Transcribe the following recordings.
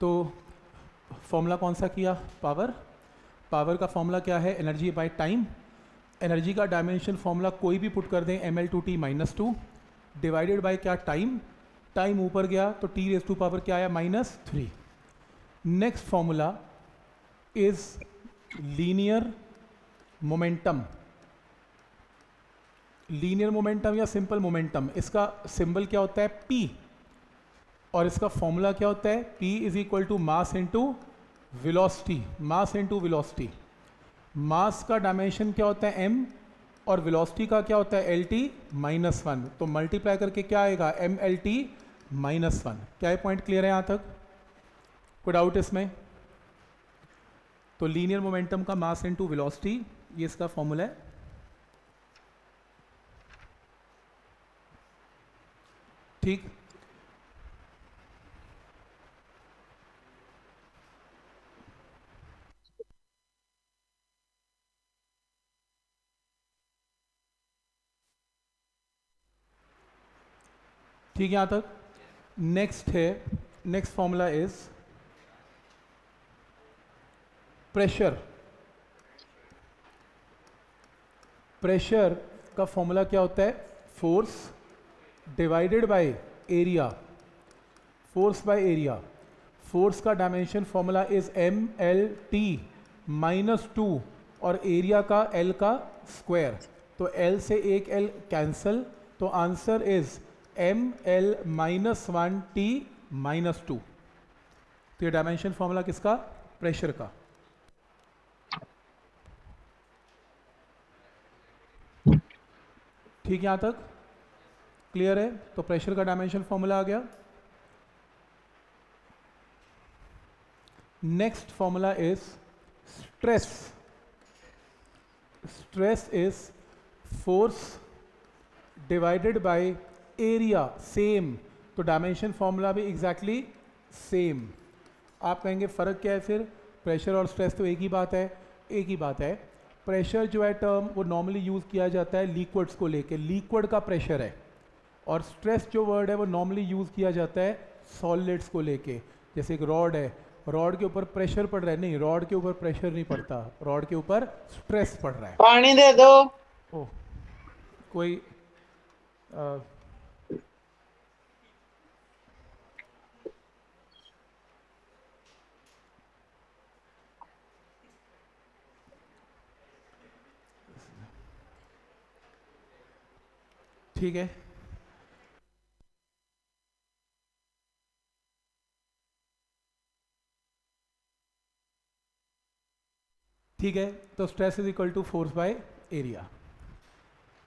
तो फॉर्मूला कौन सा किया? पावर पावर का फॉर्मूला क्या है? एनर्जी बाय टाइम एनर्जी का डायमेंशन फॉर्मूला कोई भी पुट कर दें M L two T minus two divided by क्या? टाइम टाइम ऊपर गया तो टी रेस टू पावर क्या आया? Minus three next formula is linear momentum linear momentum या सिंपल मोमेंटम इसका सिंबल क्या होता है? पी और इसका फॉर्मूला क्या होता है? P is equal to mass into velocity mass into velocity mass का डायमेंशन क्या होता है? एम और वेलोसिटी का क्या होता है? एल टी माइनस वन तो मल्टीप्लाई करके क्या आएगा? M L T minus one क्या ये पॉइंट क्लियर है यहाँ तक? कोई डाउट इसमें. तो लीनियर मोमेंटम का मास इनटू वेलोसिटी ये इसका फॉर्मूला है. ठीक? ठीक है यहाँ तक? नेक्स्ट है next formula is pressure pressure का फॉर्मूला क्या होता है? Force divided by area force by area force का dimension formula is M L T minus two और एरिया का एल का स्क्वायर तो एल से एक एल कैंसल तो answer is M L minus one T minus two तो ये डायमेंशन फॉर्मूला किसका? प्रेशर का। ठीक यहाँ तक? क्लियर है? तो प्रेशर का डायमेंशन फॉर्मूला आ गया। Next formula is stress stress is force divided by area same तो डायमेंशन फॉर्मूला भी एग्जैक्टली exactly सेम आप कहेंगे फ़र्क क्या है फिर? प्रेशर और स्ट्रेस तो एक ही बात है एक ही बात है। प्रेशर जो है टर्म वो नॉर्मली यूज़ किया जाता है लिक्विड्स को लेके। लिक्विड का प्रेशर है। और स्ट्रेस जो वर्ड है वो नॉर्मली यूज़ किया जाता है सॉलिड्स को लेके। जैसे एक रॉड है। रॉड के ऊपर प्रेशर पड़ रहा है? नहीं रॉड के ऊपर प्रेशर नहीं पड़ता। रॉड के ऊपर स्ट्रेस पड़ रहा है। पानी दे दो। ओ कोई आ, ठीक है? ठीक है तो stress is equal to force by area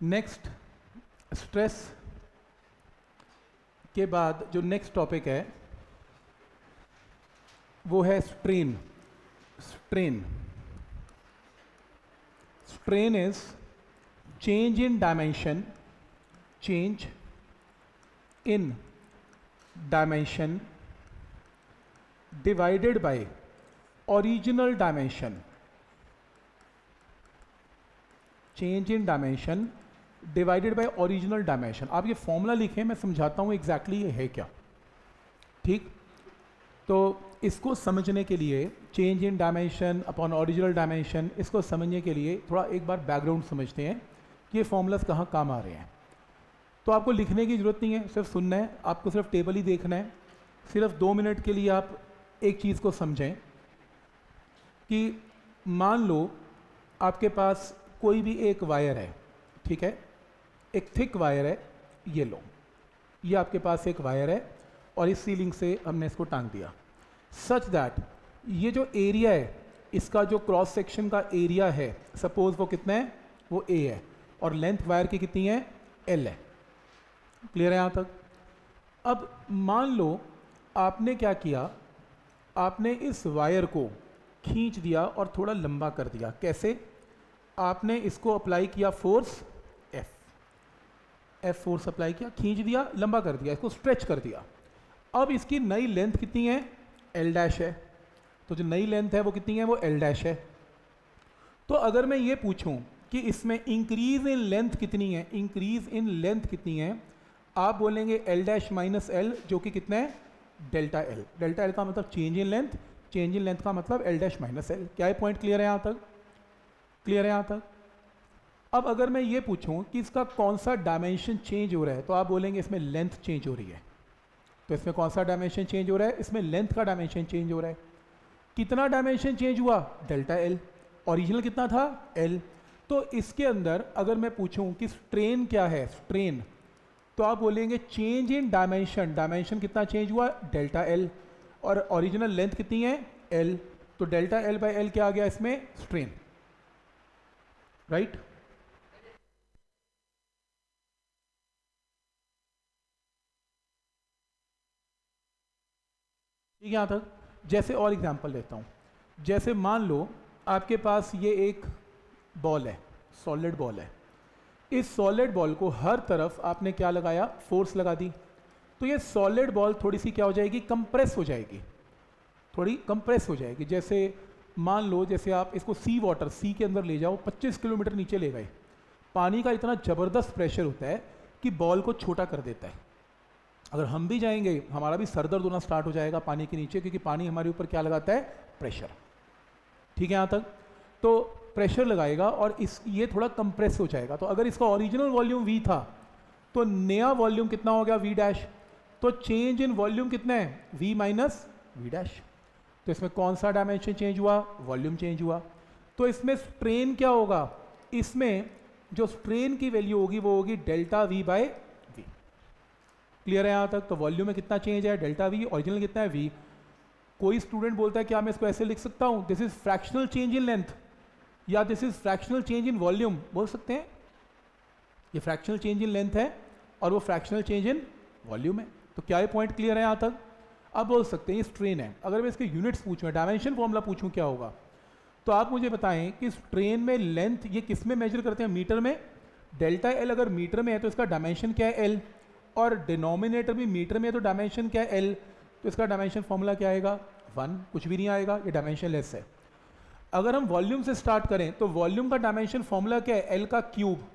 next stress के बाद जो नेक्स्ट टॉपिक है, वो है strain strain strain is change in dimension change in dimension divided by original dimension. Change in dimension divided by original dimension आप ये formula लिखें, मैं समझाता हूँ एग्जैक्टली exactly ये है क्या। ठीक? तो इसको समझने के लिए change in dimension upon original dimension इसको समझने के लिए थोड़ा एक बार बैकग्राउंड समझते हैं कि ये फॉर्मूलाज कहाँ काम आ रहे हैं। तो आपको लिखने की ज़रूरत नहीं है, सिर्फ़ सुनना है, आपको सिर्फ़ टेबल ही देखना है। सिर्फ़ दो मिनट के लिए आप एक चीज़ को समझें कि मान लो आपके पास कोई भी एक वायर है, ठीक है? एक थिक वायर है, ये लो। ये आपके पास एक वायर है और इस सीलिंग से हमने इसको टांग दिया। सच दैट, ये जो एरिया है, इसका जो क्रॉस सेक्शन का एरिया है, सपोज़ वो कितना है? वो ए है। और लेंथ वायर की कितनी है? एल है। क्लियर है यहाँ तक? अब मान लो आपने क्या किया? आपने इस वायर को खींच दिया और थोड़ा लंबा कर दिया। कैसे? आपने इसको अप्लाई किया force F F force apply किया, खींच दिया, लंबा कर दिया, इसको स्ट्रेच कर दिया। अब इसकी नई लेंथ कितनी है? एल डैश है। तो जो नई लेंथ है वो कितनी है? वो एल डैश है। तो अगर मैं ये पूछूँ कि इसमें इंक्रीज इन लेंथ कितनी है? इंक्रीज इन लेंथ कितनी है? आप बोलेंगे एल डैश माइनस एल जो कि कितना? है डेल्टा एल डेल्टा एल का मतलब change in length change in length का मतलब एल डैश माइनस एल क्या पॉइंट क्लियर है यहाँ तक? क्लियर है यहाँ तक? अब अगर मैं ये पूछूँ कि इसका कौन सा डायमेंशन चेंज हो रहा है तो आप बोलेंगे इसमें लेंथ चेंज हो रही है। तो इसमें कौन सा डायमेंशन चेंज हो रहा है? इसमें लेंथ का डायमेंशन चेंज हो रहा है। कितना डायमेंशन चेंज हुआ? डेल्टा एल ओरिजिनल कितना था? एल तो इसके अंदर अगर मैं पूछूँ कि स्ट्रेन क्या है? स्ट्रेन तो आप बोलेंगे चेंज इन डायमेंशन डायमेंशन कितना चेंज हुआ? डेल्टा एल और ओरिजिनल लेंथ कितनी है? एल तो डेल्टा एल बाई एल क्या आ गया इसमें? Strain right right? ठीक है, यहाँ तक। जैसे और एग्जांपल लेता हूँ। जैसे मान लो आपके पास ये एक बॉल है सॉलिड बॉल है। इस सॉलिड बॉल को हर तरफ़ आपने क्या लगाया? फोर्स लगा दी। तो ये सॉलिड बॉल थोड़ी सी क्या हो जाएगी? कंप्रेस हो जाएगी। थोड़ी कंप्रेस हो जाएगी। जैसे मान लो, जैसे आप इसको सी वाटर सी के अंदर ले जाओ 25 किलोमीटर नीचे ले गए। पानी का इतना ज़बरदस्त प्रेशर होता है कि बॉल को छोटा कर देता है। अगर हम भी जाएँगे, हमारा भी सर दर्द होना स्टार्ट हो जाएगा पानी के नीचे, क्योंकि पानी हमारे ऊपर क्या लगाता है? प्रेशर ठीक है, यहाँ तक। तो प्रेशर लगाएगा और इस, ये थोड़ा कंप्रेस हो जाएगा। तो अगर इसका ओरिजिनल वॉल्यूम वी था तो नया वॉल्यूम कितना हो गया वी डैश तो चेंज इन वॉल्यूम कितना है? वी माइनस वी डैश तो इसमें कौन सा डायमेंशन चेंज हुआ? वॉल्यूम चेंज हुआ। तो इसमें स्ट्रेन क्या होगा? इसमें जो स्ट्रेन की वैल्यू होगी, वो होगी delta V by V clear है यहाँ तक? तो वॉल्यूम में कितना चेंज है? डेल्टा वी ओरिजिनल कितना है? वी कोई स्टूडेंट बोलता है क्या मैं इसको ऐसे लिख सकता हूँ। This is fractional change in length या this is fractional change in volume बोल सकते हैं? ये फ्रैक्शनल चेंज इन लेंथ है और वो फ्रैक्शनल चेंज इन वॉल्यूम है। तो क्या ये पॉइंट क्लियर है यहाँ तक? अब बोल सकते हैं ये स्ट्रेन है। अगर मैं इसके यूनिट्स पूछूँ डायमेंशन फॉर्मूला पूछूँ, क्या होगा? तो आप मुझे बताएँ कि स्ट्रेन में लेंथ ये किसमें मेजर करते हैं? मीटर में? डेल्टा एल अगर मीटर में है तो इसका डायमेंशन क्या है एल और डिनोमिनेटर भी मीटर में है तो डायमेंशन क्या है एल तो इसका डायमेंशन फॉर्मूला क्या आएगा? वन कुछ भी नहीं आएगा, ये डायमेंशन लेस है। अगर हम वॉल्यूम से स्टार्ट करें तो वॉल्यूम का डायमेंशन फॉर्मूला क्या है? एल का cube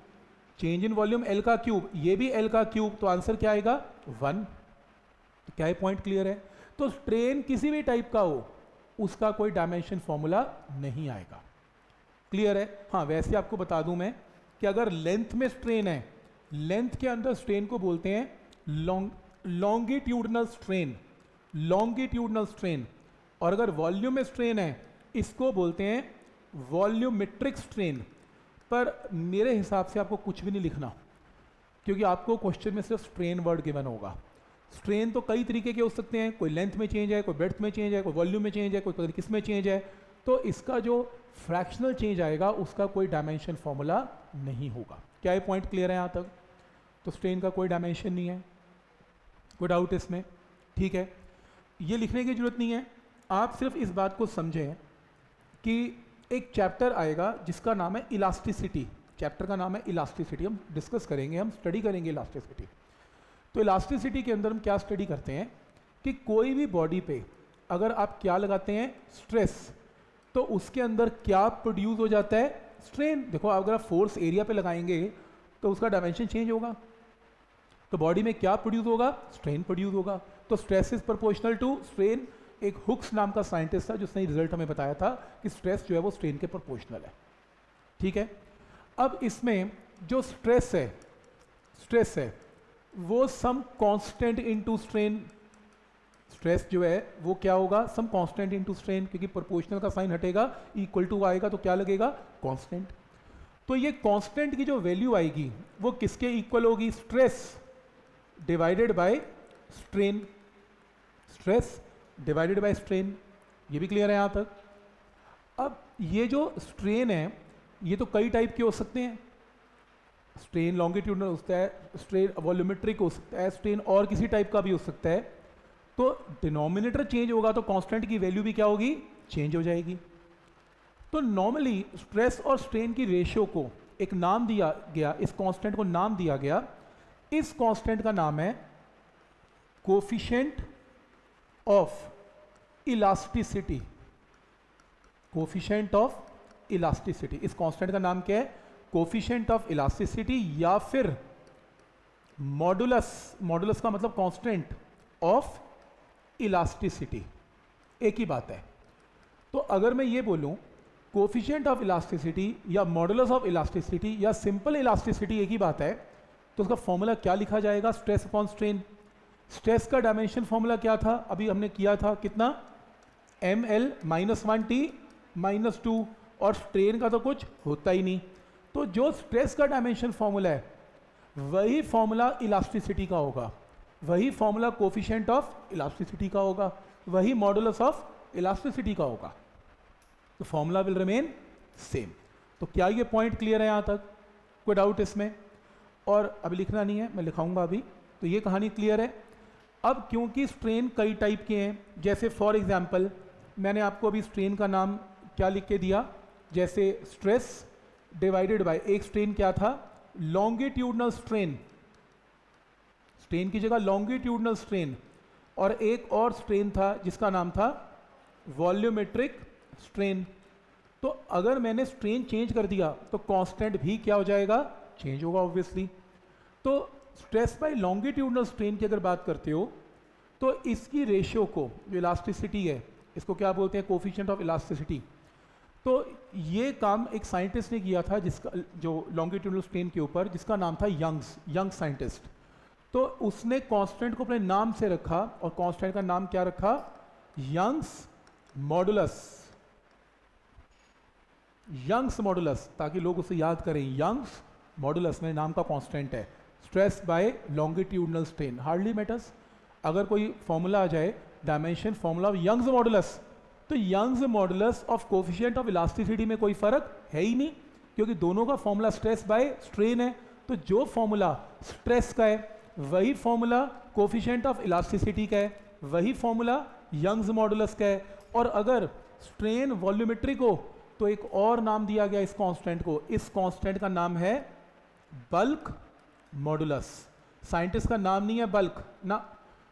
change in volume L का क्यूब ये भी एल का क्यूब तो आंसर क्या आएगा? वन तो क्या है पॉइंट क्लियर है? तो स्ट्रेन किसी भी टाइप का हो, उसका कोई डायमेंशन फॉर्मूला नहीं आएगा। क्लियर है? हाँ वैसे आपको बता दूँ मैं कि अगर लेंथ में स्ट्रेन है लेंथ के अंदर स्ट्रेन को बोलते हैं long longitudinal strain longitudinal strain और अगर वॉल्यूम में स्ट्रेन है इसको बोलते हैं वॉल्यूमेट्रिक स्ट्रेन। पर मेरे हिसाब से आपको कुछ भी नहीं लिखना, क्योंकि आपको क्वेश्चन में सिर्फ़ स्ट्रेन वर्ड गिवन होगा। स्ट्रेन तो कई तरीके के हो सकते हैं, कोई लेंथ में चेंज है, कोई ब्रेथ में चेंज है, कोई वॉल्यूम में चेंज है, कोई किसमें चेंज है। तो इसका जो फ्रैक्शनल चेंज आएगा, उसका कोई डायमेंशन फॉर्मूला नहीं होगा। क्या ये पॉइंट क्लियर है यहाँ तक? तो स्ट्रेन का कोई डायमेंशन नहीं है, कोई डाउट इसमें। ठीक है, ये लिखने की ज़रूरत नहीं है। आप सिर्फ़ इस बात को समझें कि एक चैप्टर आएगा जिसका नाम है इलास्टिसिटी चैप्टर का नाम है इलास्टिसिटी हम डिस्कस करेंगे, हम स्टडी करेंगे इलास्टिसिटी तो इलास्टिसिटी के अंदर हम क्या स्टडी करते हैं कि कोई भी बॉडी पे अगर आप क्या लगाते हैं? स्ट्रेस तो उसके अंदर क्या प्रोड्यूस हो जाता है? स्ट्रेन देखो, अगर आप फोर्स एरिया पे लगाएँगे तो उसका डायमेंशन चेंज होगा। तो बॉडी में क्या प्रोड्यूस होगा? स्ट्रेन प्रोड्यूस होगा। तो stress is proportional to strain एक हुक्स नाम का साइंटिस्ट था, जिसने रिज़ल्ट हमें बताया था कि स्ट्रेस जो है वो स्ट्रेन के प्रोपोर्शनल है। ठीक है? अब इसमें जो स्ट्रेस है स्ट्रेस है, वो some constant into strain stress जो है वो क्या होगा? सम कांस्टेंट इनटू स्ट्रेन क्योंकि प्रोपोर्शनल का साइन हटेगा इक्वल टू आएगा तो क्या लगेगा? कांस्टेंट तो ये कांस्टेंट की जो वैल्यू आएगी, वो किसके इक्वल होगी? Stress divided by strain stress divided by strain ये भी क्लियर है यहाँ तक? अब ये जो स्ट्रेन है, ये तो कई टाइप के हो सकते हैं। स्ट्रेन लॉन्गिट्यूडनल हो सकता है स्ट्रेन वॉल्यूमेट्रिक हो सकता है स्ट्रेन और किसी टाइप का भी हो सकता है। तो डिनोमिनेटर चेंज होगा तो कांस्टेंट की वैल्यू भी क्या होगी? चेंज हो जाएगी। तो नॉर्मली स्ट्रेस और स्ट्रेन की रेशियो को एक नाम दिया गया, इस कांस्टेंट को नाम दिया गया। इस कांस्टेंट का नाम है coefficient of elasticity coefficient of elasticity इस कांस्टेंट का नाम क्या है? कोफिशेंट ऑफ़ इलास्टिसिटी या फिर मॉडुलस मॉडुलस का मतलब कांस्टेंट ऑफ़ इलास्टिसिटी एक ही बात है। तो अगर मैं ये बोलूँ कोफिशियंट ऑफ़ इलास्टिसिटी या मॉडुलस ऑफ़ इलास्टिसिटी या सिंपल इलास्टिसिटी एक ही बात है तो उसका फॉर्मूला क्या लिखा जाएगा? स्ट्रेस अपॉन स्ट्रेन स्ट्रेस का डायमेंशन फॉर्मूला क्या था? अभी हमने किया था कितना? M L minus one T minus two और स्ट्रेन का तो कुछ होता ही नहीं। तो जो स्ट्रेस का डायमेंशन फॉर्मूला है, वही फॉर्मूला इलास्टिसिटी का होगा। वही फॉर्मूला कोफिशेंट ऑफ़ इलास्टिसिटी का होगा। वही मॉडुलस ऑफ़ इलास्टिसिटी का होगा। तो फॉर्मूला विल रिमेन सेम तो क्या ये पॉइंट क्लियर है यहाँ तक? कोई डाउट इसमें? और अभी लिखना नहीं है, मैं लिखाऊँगा अभी। तो ये कहानी क्लियर है? अब क्योंकि स्ट्रेन कई टाइप के हैं, जैसे फॉर एग्जांपल मैंने आपको अभी स्ट्रेन का नाम क्या लिख के दिया? जैसे स्ट्रेस डिवाइडेड बाय एक स्ट्रेन क्या था? लॉन्गिट्यूडनल स्ट्रेन स्ट्रेन की जगह लॉन्गिट्यूडनल स्ट्रेन और एक और स्ट्रेन था, जिसका नाम था वॉल्यूमेट्रिक स्ट्रेन तो अगर मैंने स्ट्रेन चेंज कर दिया तो कांस्टेंट भी क्या हो जाएगा? चेंज होगा ऑब्वियसली तो स्ट्रेस बाय लॉन्गिट्यूडनल स्ट्रेन की अगर बात करते हो तो इसकी रेशियो को, जो इलास्टिसिटी है, इसको क्या बोलते हैं? कोफिशियंट ऑफ़ इलास्टिसिटी तो ये काम एक साइंटिस्ट ने किया था जिसका, जो लॉन्गिट्यूडनल स्ट्रेन के ऊपर, जिसका नाम था यंग्स यंग साइंटिस्ट तो उसने कांस्टेंट को अपने नाम से रखा, और कांस्टेंट का नाम क्या रखा? यंग्स मॉडुलस यंग्स मॉडुलस ताकि लोग उसे याद करें। यंग्स मॉडुलस मेरे नाम का कांस्टेंट है। Stress by longitudinal strain hardly matters अगर कोई फॉर्मूला आ जाए dimension formula of Young's modulus तो Young's modulus of coefficient of elasticity में कोई फ़र्क है ही नहीं, क्योंकि दोनों का फॉर्मूला स्ट्रेस बाय स्ट्रेन है। तो जो फॉर्मूला स्ट्रेस का है, वही फॉर्मूला कोफिशियंट ऑफ़ इलास्टिसिटी का है, वही फॉर्मूला यंग्स मॉडुलस का है। और अगर स्ट्रेन वॉल्यूमेट्रिक हो तो एक और नाम दिया गया इस कांस्टेंट को। इस कांस्टेंट का नाम है बल्क मॉडुलस साइंटिस्ट का नाम नहीं है बल्क ना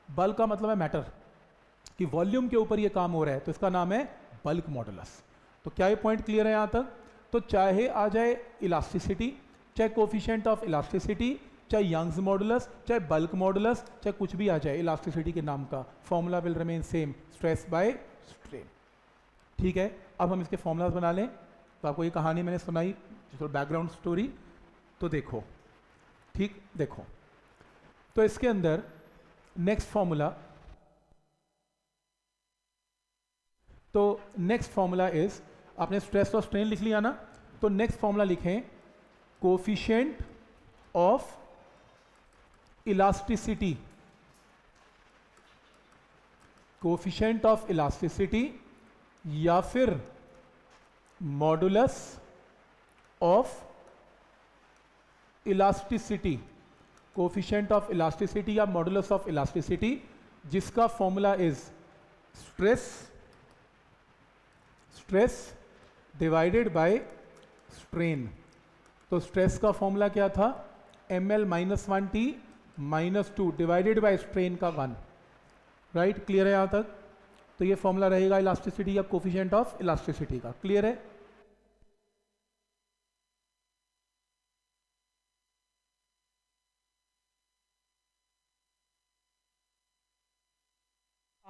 बल्क का मतलब है मैटर कि वॉल्यूम के ऊपर ये काम हो रहा है तो इसका नाम है बल्क मॉडुलस तो क्या ये पॉइंट क्लियर है यहाँ तक? तो चाहे आ जाए इलास्टिसिटी चाहे कोफिशेंट ऑफ़ इलास्टिसिटी चाहे यंग्स मॉडुलस चाहे बल्क मॉडुलस चाहे कुछ भी आ जाए इलास्टिसिटी के नाम का. Formula will remain same stress by strain ठीक है? अब हम इसके फॉर्मूलाज बना लें। तो आपको ये कहानी मैंने सुनाई जो बैकग्राउंड स्टोरी तो देखो ठीक, देखो। तो इसके अंदर नेक्स्ट फॉर्मूला तो नेक्स्ट फॉर्मूला इज़ आपने स्ट्रेस और स्ट्रेन लिख लिया ना तो नेक्स्ट फॉर्मूला लिखें coefficient of elasticity coefficient of elasticity या फिर modulus of elasticity coefficient of elasticity या मॉडुलस ऑफ़ इलास्टिसिटी जिसका formula is stress stress divided by strain तो स्ट्रेस का फॉर्मूला क्या था? M L minus one T minus two divided by strain का one right clear है यहाँ तक? तो ये फॉर्मूला रहेगा इलास्टिसिटी या कोफिशेंट ऑफ़ इलास्टिसिटी का. क्लियर है?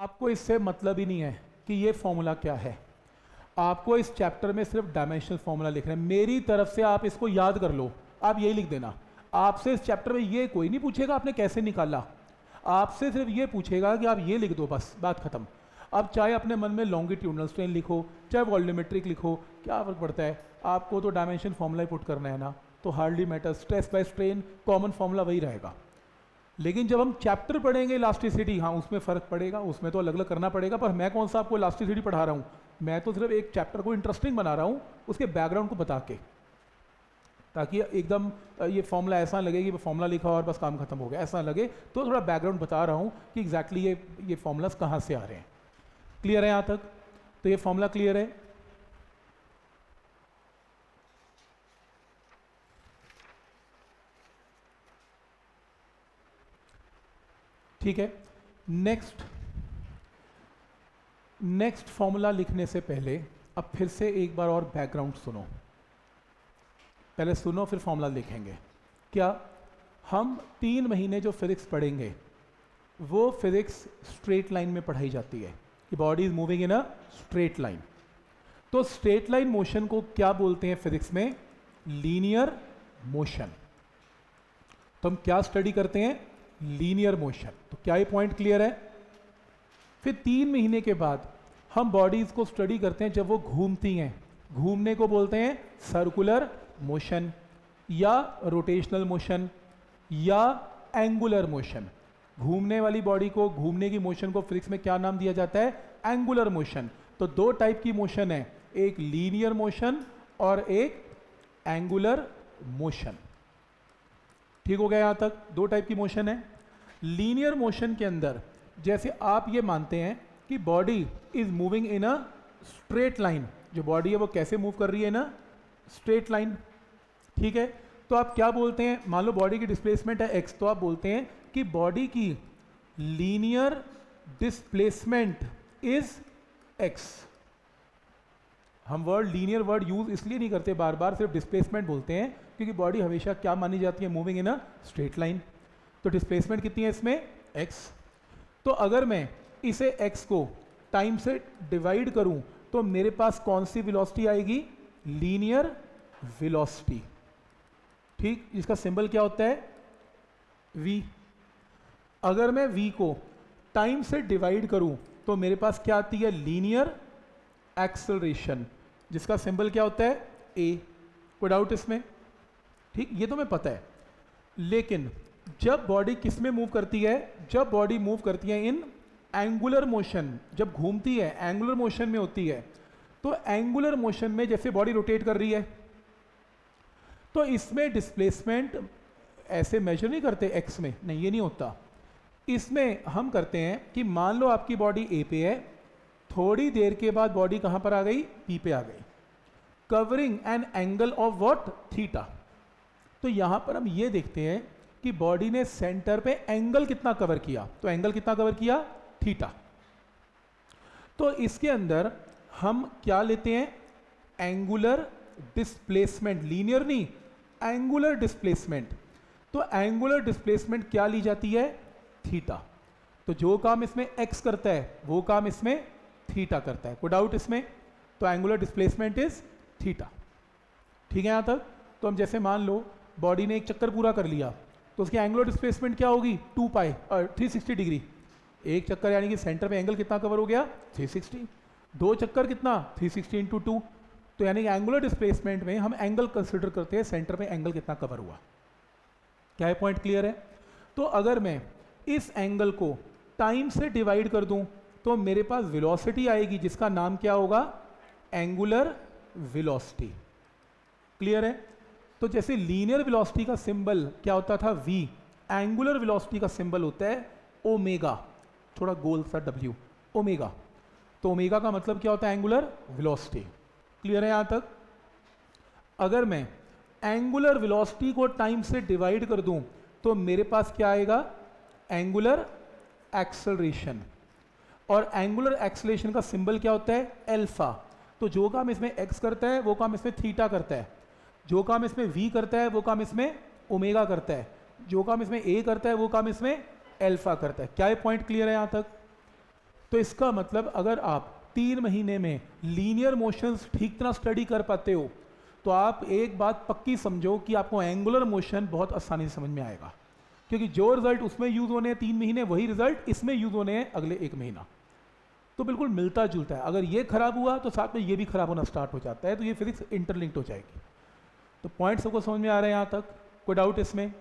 आपको इससे मतलब ही नहीं है कि ये फॉर्मूला क्या है। आपको इस चैप्टर में सिर्फ़ डायमेंशनल फॉर्मूला लिखना है। मेरी तरफ़ से आप इसको याद कर लो। आप यही लिख देना। आपसे इस चैप्टर में ये कोई नहीं पूछेगा आपने कैसे निकाला। आपसे सिर्फ़ ये पूछेगा कि आप ये लिख दो बस, बात खत्म। अब चाहे अपने मन में लॉन्गिट्यूडनल स्ट्रेन लिखो, चाहे वॉल्यूमेट्रिक लिखो, क्या फ़र्क पड़ता है? आपको तो डायमेंशन फॉर्मूला ही पुट करना है ना। तो hardly matter stress by strain common formula वही रहेगा। लेकिन जब हम चैप्टर पढ़ेंगे इलास्टिसिटी हाँ उसमें फ़र्क पड़ेगा, उसमें तो अलग अलग करना पड़ेगा, पर मैं कौन सा आपको इलास्टिसिटी पढ़ा रहा हूँ? मैं तो सिर्फ़ एक चैप्टर को इंटरेस्टिंग बना रहा हूँ, उसके बैकग्राउंड को बता के। ताकि एकदम ये फॉर्मूला ऐसा लगे कि फॉर्मूला लिखा और बस काम खत्म हो गया। ऐसा लगे तो थोड़ा बैकग्राउंड बता रहा हूँ कि एग्जैक्टली ये ये फॉर्मूलाज कहाँ से आ रहे हैं। क्लियर है यहाँ तक? तो ये फॉर्मूला क्लियर है? ठीक है? नेक्स्ट नेक्स्ट फॉर्मूला लिखने से पहले, अब फिर से एक बार और बैकग्राउंड सुनो। पहले सुनो, फिर फॉर्मूला लिखेंगे। क्या हम तीन महीने जो फिजिक्स पढ़ेंगे, वो फिजिक्स स्ट्रेट लाइन में पढ़ाई जाती है। कि body is moving in a straight line तो स्ट्रेट लाइन मोशन को क्या बोलते हैं फिजिक्स में? लीनियर मोशन तो हम क्या स्टडी करते हैं? लीनियर मोशन तो क्या ये पॉइंट क्लियर है? फिर तीन महीने के बाद हम बॉडीज को स्टडी करते हैं जब वो घूमती हैं। घूमने को बोलते हैं सर्कुलर मोशन या रोटेशनल मोशन या एंगुलर मोशन घूमने वाली बॉडी को, घूमने की मोशन को फिजिक्स में क्या नाम दिया जाता है? एंगुलर मोशन तो दो टाइप की मोशन है। एक लीनियर मोशन और एक एंगुलर मोशन ठीक हो गया यहाँ तक? दो टाइप की मोशन है। लीनियर मोशन के अंदर, जैसे आप ये मानते हैं कि body is moving in a straight line जो बॉडी है वो कैसे मूव कर रही है ना? स्ट्रेट लाइन ठीक है? तो आप क्या बोलते हैं? मान लो बॉडी की डिस्प्लेसमेंट है एक्स तो आप बोलते हैं कि बॉडी की लीनियर डिस्प्लेसमेंट इज़ एक्स हम वर्ड लीनियर वर्ड यूज़ इसलिए नहीं करते बार बार सिर्फ़ डिस्प्लेसमेंट बोलते हैं, क्योंकि बॉडी हमेशा क्या मानी जाती है? Moving in a straight line तो डिस्प्लेसमेंट कितनी है इसमें? एक्स तो अगर मैं इसे एक्स को टाइम से डिवाइड करूँ तो मेरे पास कौन सी वेलोसिटी आएगी? लीनियर वेलोसिटी ठीक? इसका सिंबल क्या होता है? V. अगर मैं v को टाइम से डिवाइड करूँ तो मेरे पास क्या आती है? लीनियर एक्सलरेशन जिसका सिंबल क्या होता है? A. कोई डाउट इसमें. ठीक? ये तो मैं पता है. लेकिन जब बॉडी किसमें मूव करती है? जब बॉडी मूव करती है इन एंगुलर मोशन जब घूमती है एंगुलर मोशन में होती है तो एंगुलर मोशन में जैसे बॉडी रोटेट कर रही है तो इसमें डिस्प्लेसमेंट ऐसे मेजर नहीं करते एक्स में, नहीं, ये नहीं होता। इसमें हम करते हैं कि मान लो आपकी बॉडी ए पे है, थोड़ी देर के बाद बॉडी कहाँ पर आ गई? पी पे आ गई। Covering an angle of what theta तो यहाँ पर हम ये देखते हैं कि बॉडी ने सेंटर पे एंगल कितना कवर किया? तो एंगल कितना कवर किया? थीटा तो इसके अंदर हम क्या लेते हैं? एंगुलर डिस्प्लेसमेंट लीनियर नहीं एंगुलर डिस्प्लेसमेंट तो एंगुलर डिस्प्लेसमेंट क्या ली जाती है? थीटा तो जो काम इसमें एक्स करता है, वो काम इसमें थीटा करता है. कोई डाउट इसमें तो एंगुलर डिस्प्लेसमेंट इज़ थीटा ठीक है यहाँ तक? तो हम जैसे मान लो बॉडी ने एक चक्कर पूरा कर लिया तो उसकी एंगुलर डिस्प्लेसमेंट क्या होगी? Two pi three sixty degree एक चक्कर यानी कि सेंटर में एंगल कितना कवर हो गया? थ्री सिक्सटी दो चक्कर कितना? थ्री सिक्सटी इंटू टू तो यानी कि एंगुलर डिस्प्लेसमेंट में हम एंगल कंसिडर करते हैं सेंटर में एंगल कितना कवर हुआ। क्या है? पॉइंट क्लियर है? तो अगर मैं इस एंगल को टाइम से डिवाइड कर दूँ तो मेरे पास वेलोसिटी आएगी, जिसका नाम क्या होगा? एंगुलर वेलोसिटी क्लियर है? तो जैसे लीनियर वेलोसिटी का सिंबल क्या होता था? V. एंगुलर वेलोसिटी का सिंबल होता है ओमेगा थोड़ा गोल सा w. ओमेगा तो ओमेगा का मतलब क्या होता है? एंगुलर वेलोसिटी क्लियर है यहाँ तक? अगर मैं एंगुलर वेलोसिटी को टाइम से डिवाइड कर दूँ तो मेरे पास क्या आएगा? एंगुलर एक्सलरेशन और एंगुलर एक्सलेशन का सिंबल क्या होता है? एल्फा तो जो काम इसमें एक्स करता है, वो काम इसमें थीटा करता है। जो काम इसमें वी करता है, वो काम इसमें ओमेगा करता है। जो काम इसमें ए करता है, वो काम इसमें एल्फा करता है। क्या ये पॉइंट क्लियर है यहाँ तक? तो इसका मतलब अगर आप तीन महीने में लीनियर मोशंस ठीक तरह स्टडी कर पाते हो तो आप एक बात पक्की समझो कि आपको एंगुलर मोशन बहुत आसानी से समझ में आएगा। क्योंकि जो रिज़ल्ट उसमें यूज़ होने हैं तीन महीने, वही रिज़ल्ट इसमें यूज़ होने हैं अगले एक महीना। तो बिल्कुल मिलता जुलता है। अगर ये खराब हुआ तो साथ में ये भी खराब होना स्टार्ट हो जाता है तो ये फिजिक्स इंटरलिंक्ड हो जाएगी। तो पॉइंट सबको समझ में आ रहे हैं यहाँ तक? कोई डाउट इसमें?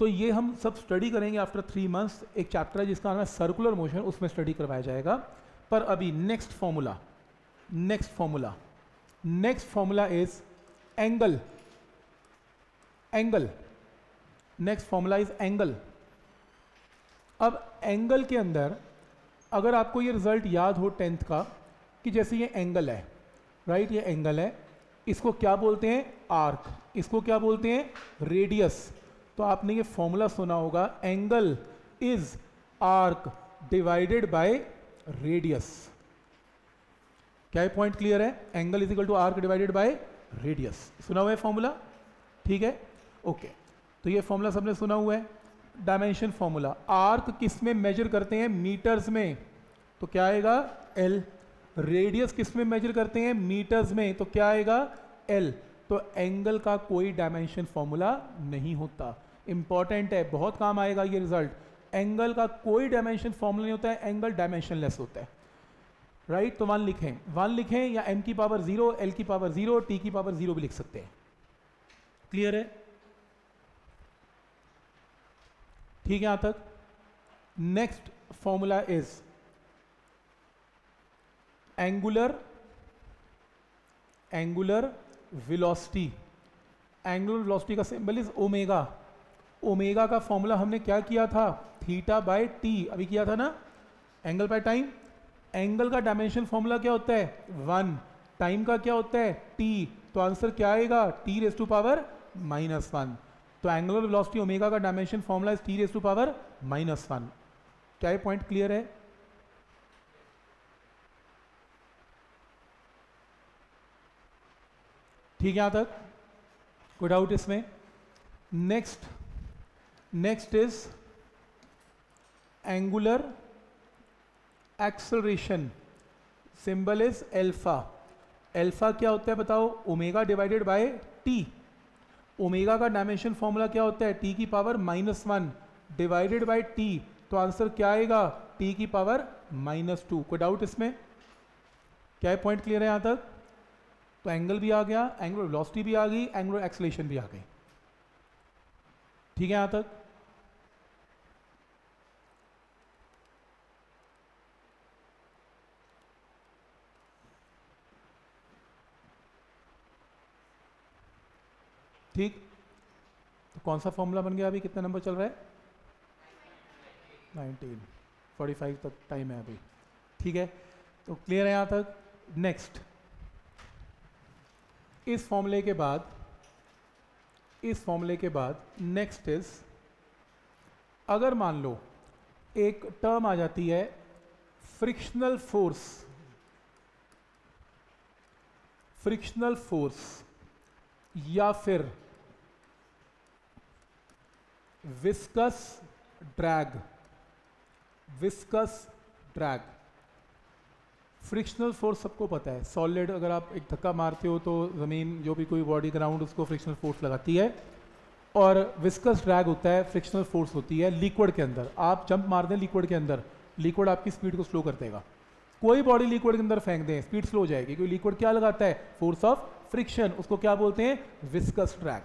तो ये हम सब स्टडी करेंगे आफ्टर थ्री मंथ्स एक चैप्टर है जिसका नाम है सर्कुलर मोशन उसमें स्टडी करवाया जाएगा। पर अभी next formula next formula next formula is angle angle next formula is angle अब एंगल के अंदर, अगर आपको ये रिज़ल्ट याद हो टेंथ का, कि जैसे ये एंगल है राइट ये एंगल है इसको क्या बोलते हैं? आर्क। इसको क्या बोलते हैं? रेडियस। तो आपने ये फॉर्मूला सुना होगा, angle is arc divided by radius. क्या पॉइंट क्लियर है? Angle is equal to arc divided by radius. सुना हुआ है फॉर्मूला? ठीक है? ओके। तो ये फॉर्मूला सबने सुना हुआ है। Dimension formula. आर्क किसमें मेजर करते हैं? मीटर्स में। तो क्या आएगा? एल रेडियस किसमें मेजर करते हैं? मीटर्स में। तो क्या आएगा? एल तो एंगल का कोई डायमेंशन फॉर्मूला नहीं होता। इंपॉर्टेंट है, बहुत काम आएगा ये रिज़ल्ट एंगल का कोई डायमेंशन फॉर्मूला नहीं होता है एंगल डायमेंशनलेस होता है। Right right? तो वन लिखें। वन लिखें या एम की पावर ज़ीरो एल की पावर ज़ीरो टी की पावर ज़ीरो भी लिख सकते हैं। क्लियर है? ठीक है, यहाँ तक। Next formula is angular angular velocity angular velocity का सिंबल इज़ ओमेगा ओमेगा का फॉर्मूला हमने क्या किया था? थीटा बाय टी अभी किया था ना? एंगल बाय टाइम एंगल का डायमेंशन फॉर्मूला क्या होता है? वन टाइम का क्या होता है? टी तो आंसर क्या आएगा? T raise to power minus one तो एंगुलर वेलोसिटी ओमेगा का dimension formula is T raise to power minus one क्या ये पॉइंट क्लियर है? ठीक है यहाँ तक? कोई डाउट इसमें। Next next is angular acceleration symbol is alpha alpha क्या होता है बताओ? Omega divided by T omega का डायमेंशन फॉर्मूला क्या होता है? टी की power minus one divided by T तो आंसर क्या आएगा? टी की पावर माइनस टू कोई डाउट इसमें। क्या पॉइंट क्लियर है यहाँ तक? तो एंगल भी आ गया एंगुलर वेलोसिटी भी आ गई एंगुलर एक्सलेशन भी आ गई। ठीक है यहाँ तक? ठीक? तो कौन सा फॉर्मूला बन गया अभी? कितना नंबर चल रहा है? नाइनटीन फोर्टी फाइव तक टाइम है अभी। ठीक है? तो क्लियर है यहाँ तक? नेक्स्ट इस फॉर्मूले के बाद, इस फॉर्मूले के बाद नेक्स्ट इज़ अगर मान लो, एक टर्म आ जाती है फ्रिक्शनल फोर्स फ्रिक्शनल फोर्स या फिर viscous drag viscous drag frictional force सबको पता है। सॉलिड अगर आप एक धक्का मारते हो तो ज़मीन, जो भी कोई बॉडी ग्राउंड उसको फ्रिक्शनल फोर्स लगाती है। और विस्कस ड्रैग होता है फ्रिक्शनल फोर्स होती है लिक्विड के अंदर। आप जंप मार दें लिक्विड के अंदर। लिक्विड आपकी स्पीड को स्लो कर देगा। कोई बॉडी लिक्विड के अंदर फेंक दें स्पीड स्लो हो जाएगी। क्योंकि लिक्विड क्या लगाता है? फोर्स ऑफ़ फ्रिक्शन उसको क्या बोलते हैं? विस्कस ड्रैग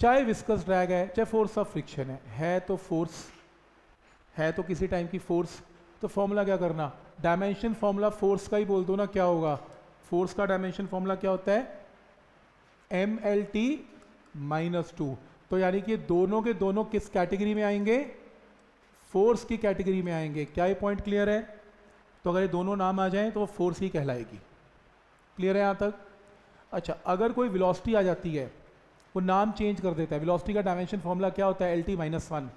चाहे विस्कस ड्रैग है, चाहे फोर्स ऑफ़ फ्रिक्शन है। है तो फोर्स है तो किसी टाइम की फोर्स तो फॉर्मूला क्या करना? डायमेंशन फॉर्मूला फोर्स का ही बोल दो ना, क्या होगा? फोर्स का डायमेंशन फॉर्मूला क्या होता है? M L T minus two तो यानी कि दोनों के दोनों किस कैटेगरी में आएँगे? फोर्स की कैटेगरी में आएँगे। क्या ये पॉइंट क्लियर है? तो अगर ये दोनों नाम आ जाएँ तो वो फोर्स ही कहलाएगी। क्लियर है यहाँ तक? अच्छा अगर कोई वेलोसिटी आ जाती है, वो नाम चेंज कर देता है। वेलोसिटी का डायमेंशन फॉर्मूला क्या होता है? एल टी माइनस वन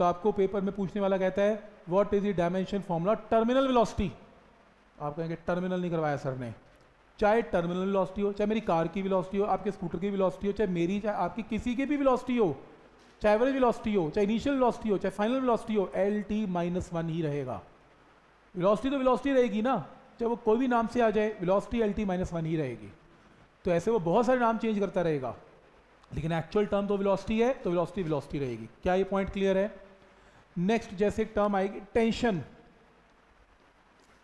तो आपको पेपर में पूछने वाला कहता है what is the dimension formula terminal velocity आप कहेंगे टर्मिनल नहीं करवाया सर ने। चाहे टर्मिनल वेलोसिटी हो, चाहे मेरी कार की वेलोसिटी हो, आपके स्कूटर की वेलोसिटी हो, चाहे मेरी, चाहे आपकी किसी की भी वेलोसिटी हो, चाहे एवरेज वेलोसिटी हो, चाहे इनिशियल वेलोसिटी हो, चाहे फाइनल वेलोसिटी हो एल टी माइनस वन ही रहेगा। वेलोसिटी तो वेलोसिटी रहेगी ना। चाहे वो कोई भी नाम से आ जाए velocity L T minus one ही रहेगी। तो ऐसे वो बहुत सारे नाम चेंज करता रहेगा। लेकिन एक्चुअल टर्म तो वेलोसिटी है तो वेलोसिटी वेलोसिटी रहेगी। क्या ये पॉइंट क्लियर है? नेक्स्ट जैसे टर्म आएगी टेंशन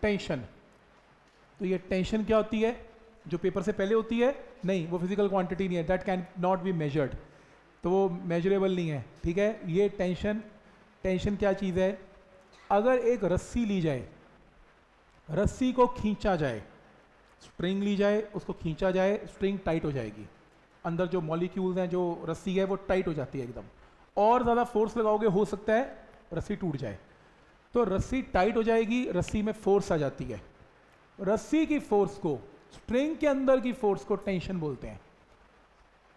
टेंशन तो ये टेंशन क्या होती है? जो पेपर से पहले होती है? नहीं, वो फ़िज़िकल क्वांटिटी नहीं है. That can not be measured तो वो मेजरेबल नहीं है. ठीक है? ये टेंशन टेंशन क्या चीज़ है? अगर एक रस्सी ली जाए, रस्सी को खींचा जाए स्ट्रिंग ली जाए, उसको खींचा जाए स्ट्रिंग टाइट हो जाएगी. अंदर जो मॉलिक्यूल्स हैं, जो रस्सी है, वो टाइट हो जाती है एकदम. और ज़्यादा फोर्स लगाओगे, हो सकता है रस्सी टूट जाए। तो रस्सी टाइट हो जाएगी, रस्सी में फोर्स आ जाती है। रस्सी की फोर्स को स्ट्रिंग के अंदर की फोर्स को टेंशन बोलते हैं।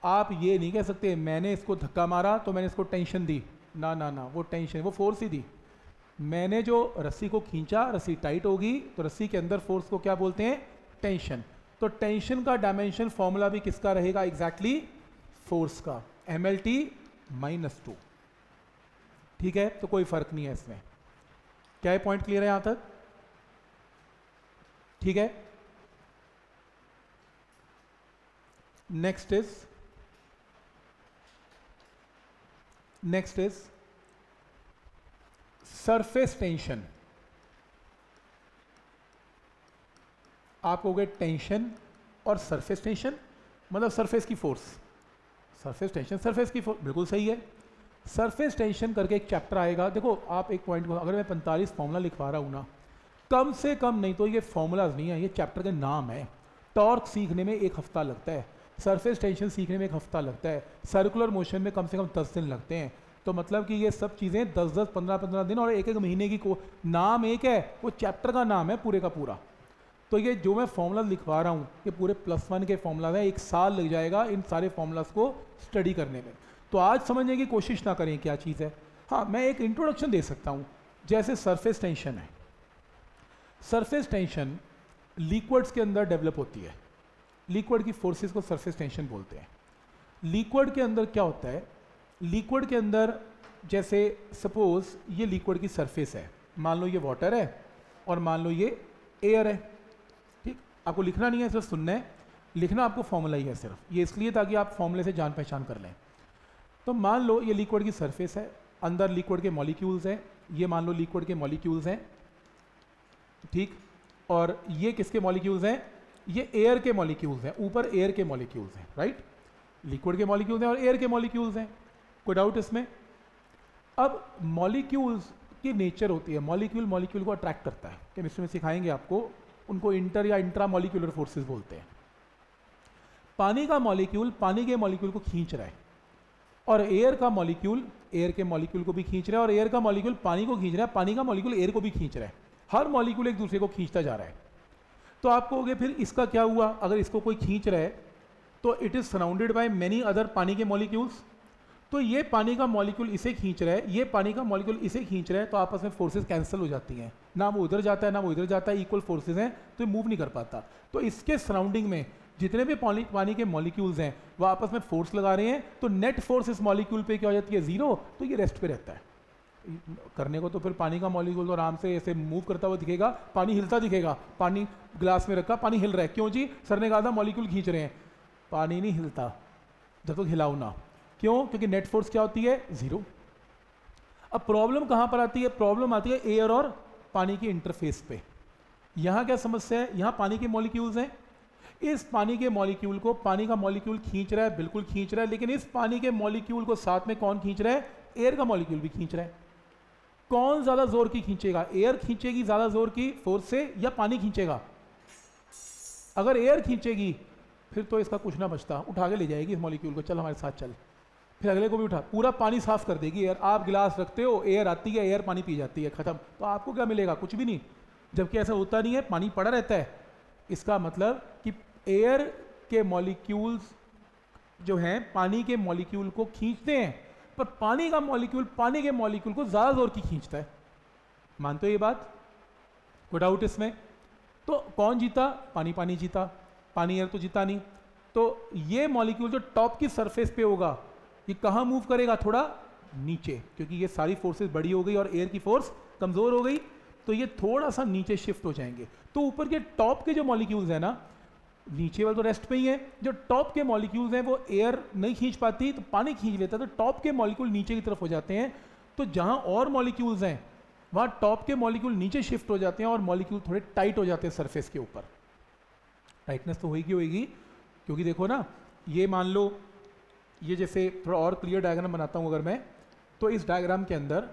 आप ये नहीं कह सकते, मैंने इसको धक्का मारा तो मैंने इसको टेंशन दी। ना ना ना, वो टेंशन वो फोर्स ही दी। मैंने जो रस्सी को खींचा, रस्सी टाइट होगी तो रस्सी के अंदर फोर्स को क्या बोलते हैं? टेंशन तो टेंशन का डायमेंशन फॉर्मूला भी किसका रहेगा एग्जैक्टली exactly? फोर्स का। M L T minus two ठीक है? तो कोई फ़र्क नहीं है इसमें। क्या ये पॉइंट क्लियर है यहाँ तक? ठीक है? Next is next is surface tension आप कहोगे टेंशन और सरफेस टेंशन मतलब सरफेस की फोर्स सरफेस टेंशन सरफेस की फोर्स बिल्कुल सही है। सरफेस टेंशन करके एक चैप्टर आएगा। देखो, आप एक पॉइंट को, अगर मैं पैंतालीस फॉर्मूला लिखवा रहा हूँ ना, कम से कम नहीं तो ये फॉर्मूलाज नहीं है, ये चैप्टर के नाम है। टॉर्क सीखने में एक हफ़्ता लगता है, सरफेस टेंशन सीखने में एक हफ़्ता लगता है, सर्कुलर मोशन में कम से कम दस दिन लगते हैं। तो मतलब कि ये सब चीज़ें दस दस, पंद्रह पंद्रह दिन और एक एक महीने की को, नाम एक है, वो चैप्टर का नाम है पूरे का पूरा। तो ये जो मैं फॉर्मूला लिखवा रहा हूँ, ये पूरे प्लस वन के फॉर्मूला है, एक साल लग जाएगा इन सारे फॉर्मूलाज को स्टडी करने में। तो आज समझने की कोशिश ना करें क्या चीज़ है। हाँ मैं एक इंट्रोडक्शन दे सकता हूँ। जैसे सरफेस टेंशन है। सरफेस टेंशन लिक्विड्स के अंदर डेवलप होती है। लिक्विड की फोर्सेस को सरफेस टेंशन बोलते हैं। लिक्विड के अंदर क्या होता है? लिक्विड के अंदर जैसे सपोज़ ये लिक्विड की सरफेस है। मान लो ये वाटर है और मान लो ये एयर है। ठीक? आपको लिखना नहीं है, सिर्फ़ सुनना है। लिखना आपको फॉर्मूला ही है सिर्फ़। ये इसलिए ताकि आप फॉर्मूले से जान पहचान कर लें। तो मान लो ये लिक्विड की सरफेस है, अंदर लिक्विड के मॉलिक्यूल्स हैं, ये मान लो लिक्विड के मॉलिक्यूल्स हैं, ठीक? और ये किसके मॉलिक्यूल्स हैं? ये एयर के मॉलिक्यूल्स हैं, ऊपर एयर के मॉलिक्यूल्स हैं राइट लिक्विड के मॉलिक्यूल्स हैं और एयर के मॉलिक्यूल्स हैं, कोई डाउट इसमें? अब मॉलिक्यूल्स की नेचर होती है मॉलिक्यूल मॉलिक्यूल को अट्रैक्ट करता है। केमिस्ट्री में सिखाएँगे आपको, उनको इंटर या इंट्रा मॉलिक्यूलर फोर्सेज बोलते हैं। पानी का मॉलिक्यूल पानी के मॉलिक्यूल को खींच रहा है। और एयर का मॉलिक्यूल एयर के मॉलिक्यूल को भी खींच रहा है और एयर का मॉलिक्यूल पानी को खींच रहा है, पानी का मॉलिक्यूल एयर को भी खींच रहा है। हर मॉलिक्यूल एक दूसरे को खींचता जा रहा है। तो आप कहोगे, फिर इसका क्या हुआ? अगर इसको कोई खींच रहा है तो it is surrounded by many other पानी के मॉलिक्यूल्स तो ये पानी का मॉलिक्यूल इसे खींच रहा है, ये पानी का मॉलिक्यूल इसे खींच रहा है तो आपस में फोर्सेस कैंसिल हो जाती हैं। ना वो उधर जाता है, ना वो इधर जाता है इक्वल फोर्सेस हैं तो मूव नहीं कर पाता। तो इसके सराउंडिंग में जितने भी पानी के मॉलिक्यूल्स हैं, वो आपस में फोर्स लगा रहे हैं तो नेट फोर्स इस मॉलिक्यूल पे क्या हो जाती है? ज़ीरो तो ये रेस्ट पे रहता है। करने को तो फिर पानी का मॉलिक्यूल तो आराम से ऐसे मूव करता हुआ दिखेगा, पानी हिलता दिखेगा, पानी ग्लास में रखा, पानी हिल रहा है। क्यों जी? सर ने कहा था मॉलिक्यूल खींच रहे हैं। पानी नहीं हिलता, जब तक हिलाओ ना। क्यों? क्योंकि नेट फोर्स क्या होती है? ज़ीरो अब प्रॉब्लम कहाँ पर आती है? प्रॉब्लम आती है एयर और पानी के इंटरफेस पे। यहाँ क्या समस्या है? यहाँ पानी के मॉलिक्यूल्स हैं। इस पानी के मॉलिक्यूल को, पानी का मॉलिक्यूल खींच रहा है, बिल्कुल खींच रहा है, लेकिन इस पानी के मॉलिक्यूल को साथ में कौन खींच रहा है? एयर का मॉलिक्यूल भी खींच रहा है। कौन ज़्यादा ज़ोर की खींचेगा? एयर खींचेगी ज़्यादा ज़ोर की फोर्स से या पानी खींचेगा? अगर एयर खींचेगी, फिर तो इसका कुछ ना बचता। उठा के ले जाएगी इस मॉलिक्यूल को। चल हमारे साथ चल। फिर अगले को भी उठा। पूरा पानी साफ़ कर देगी एयर। आप गिलास रखते हो, एयर आती है, एयर पानी पी जाती है, खत्म। तो आपको क्या मिलेगा? कुछ भी नहीं। जबकि ऐसा होता नहीं है, पानी पड़ा रहता है। इसका मतलब कि एयर के मॉलिक्यूल्स जो हैं, पानी के मॉलिक्यूल को खींचते हैं, पर पानी का मॉलिक्यूल पानी के मॉलिक्यूल को ज़्यादा ज़ोर की खींचता है। मानते हो ये बात? कोई डाउट इसमें। तो कौन जीता? पानी पानी जीता। पानी एयर तो जीता नहीं। तो ये मॉलिक्यूल जो टॉप की सरफेस पे होगा, ये कहाँ मूव करेगा? थोड़ा नीचे, क्योंकि ये सारी फोर्सेस बड़ी हो गई और एयर की फोर्स कमज़ोर हो गई तो ये थोड़ा सा नीचे शिफ्ट हो जाएँगे। तो ऊपर के टॉप के जो मॉलिक्यूल्स हैं ना नीचे वाले तो रेस्ट पे ही है। जो टॉप के मॉलिक्यूल्स हैं, वो एयर नहीं खींच पाती तो पानी खींच लेता है। तो टॉप के मॉलिक्यूल नीचे की तरफ़ हो जाते हैं। तो जहाँ और मॉलिक्यूल्स हैं, वहाँ टॉप के मॉलिक्यूल नीचे शिफ्ट हो जाते हैं और मॉलिक्यूल थोड़े टाइट हो जाते हैं सरफेस के ऊपर। टाइटनेस तो होगी होगी, क्योंकि देखो ना, ये मान लो, ये जैसे थोड़ा और क्लियर डायग्राम बनाता हूँ अगर मैं तो इस डायग्राम के अंदर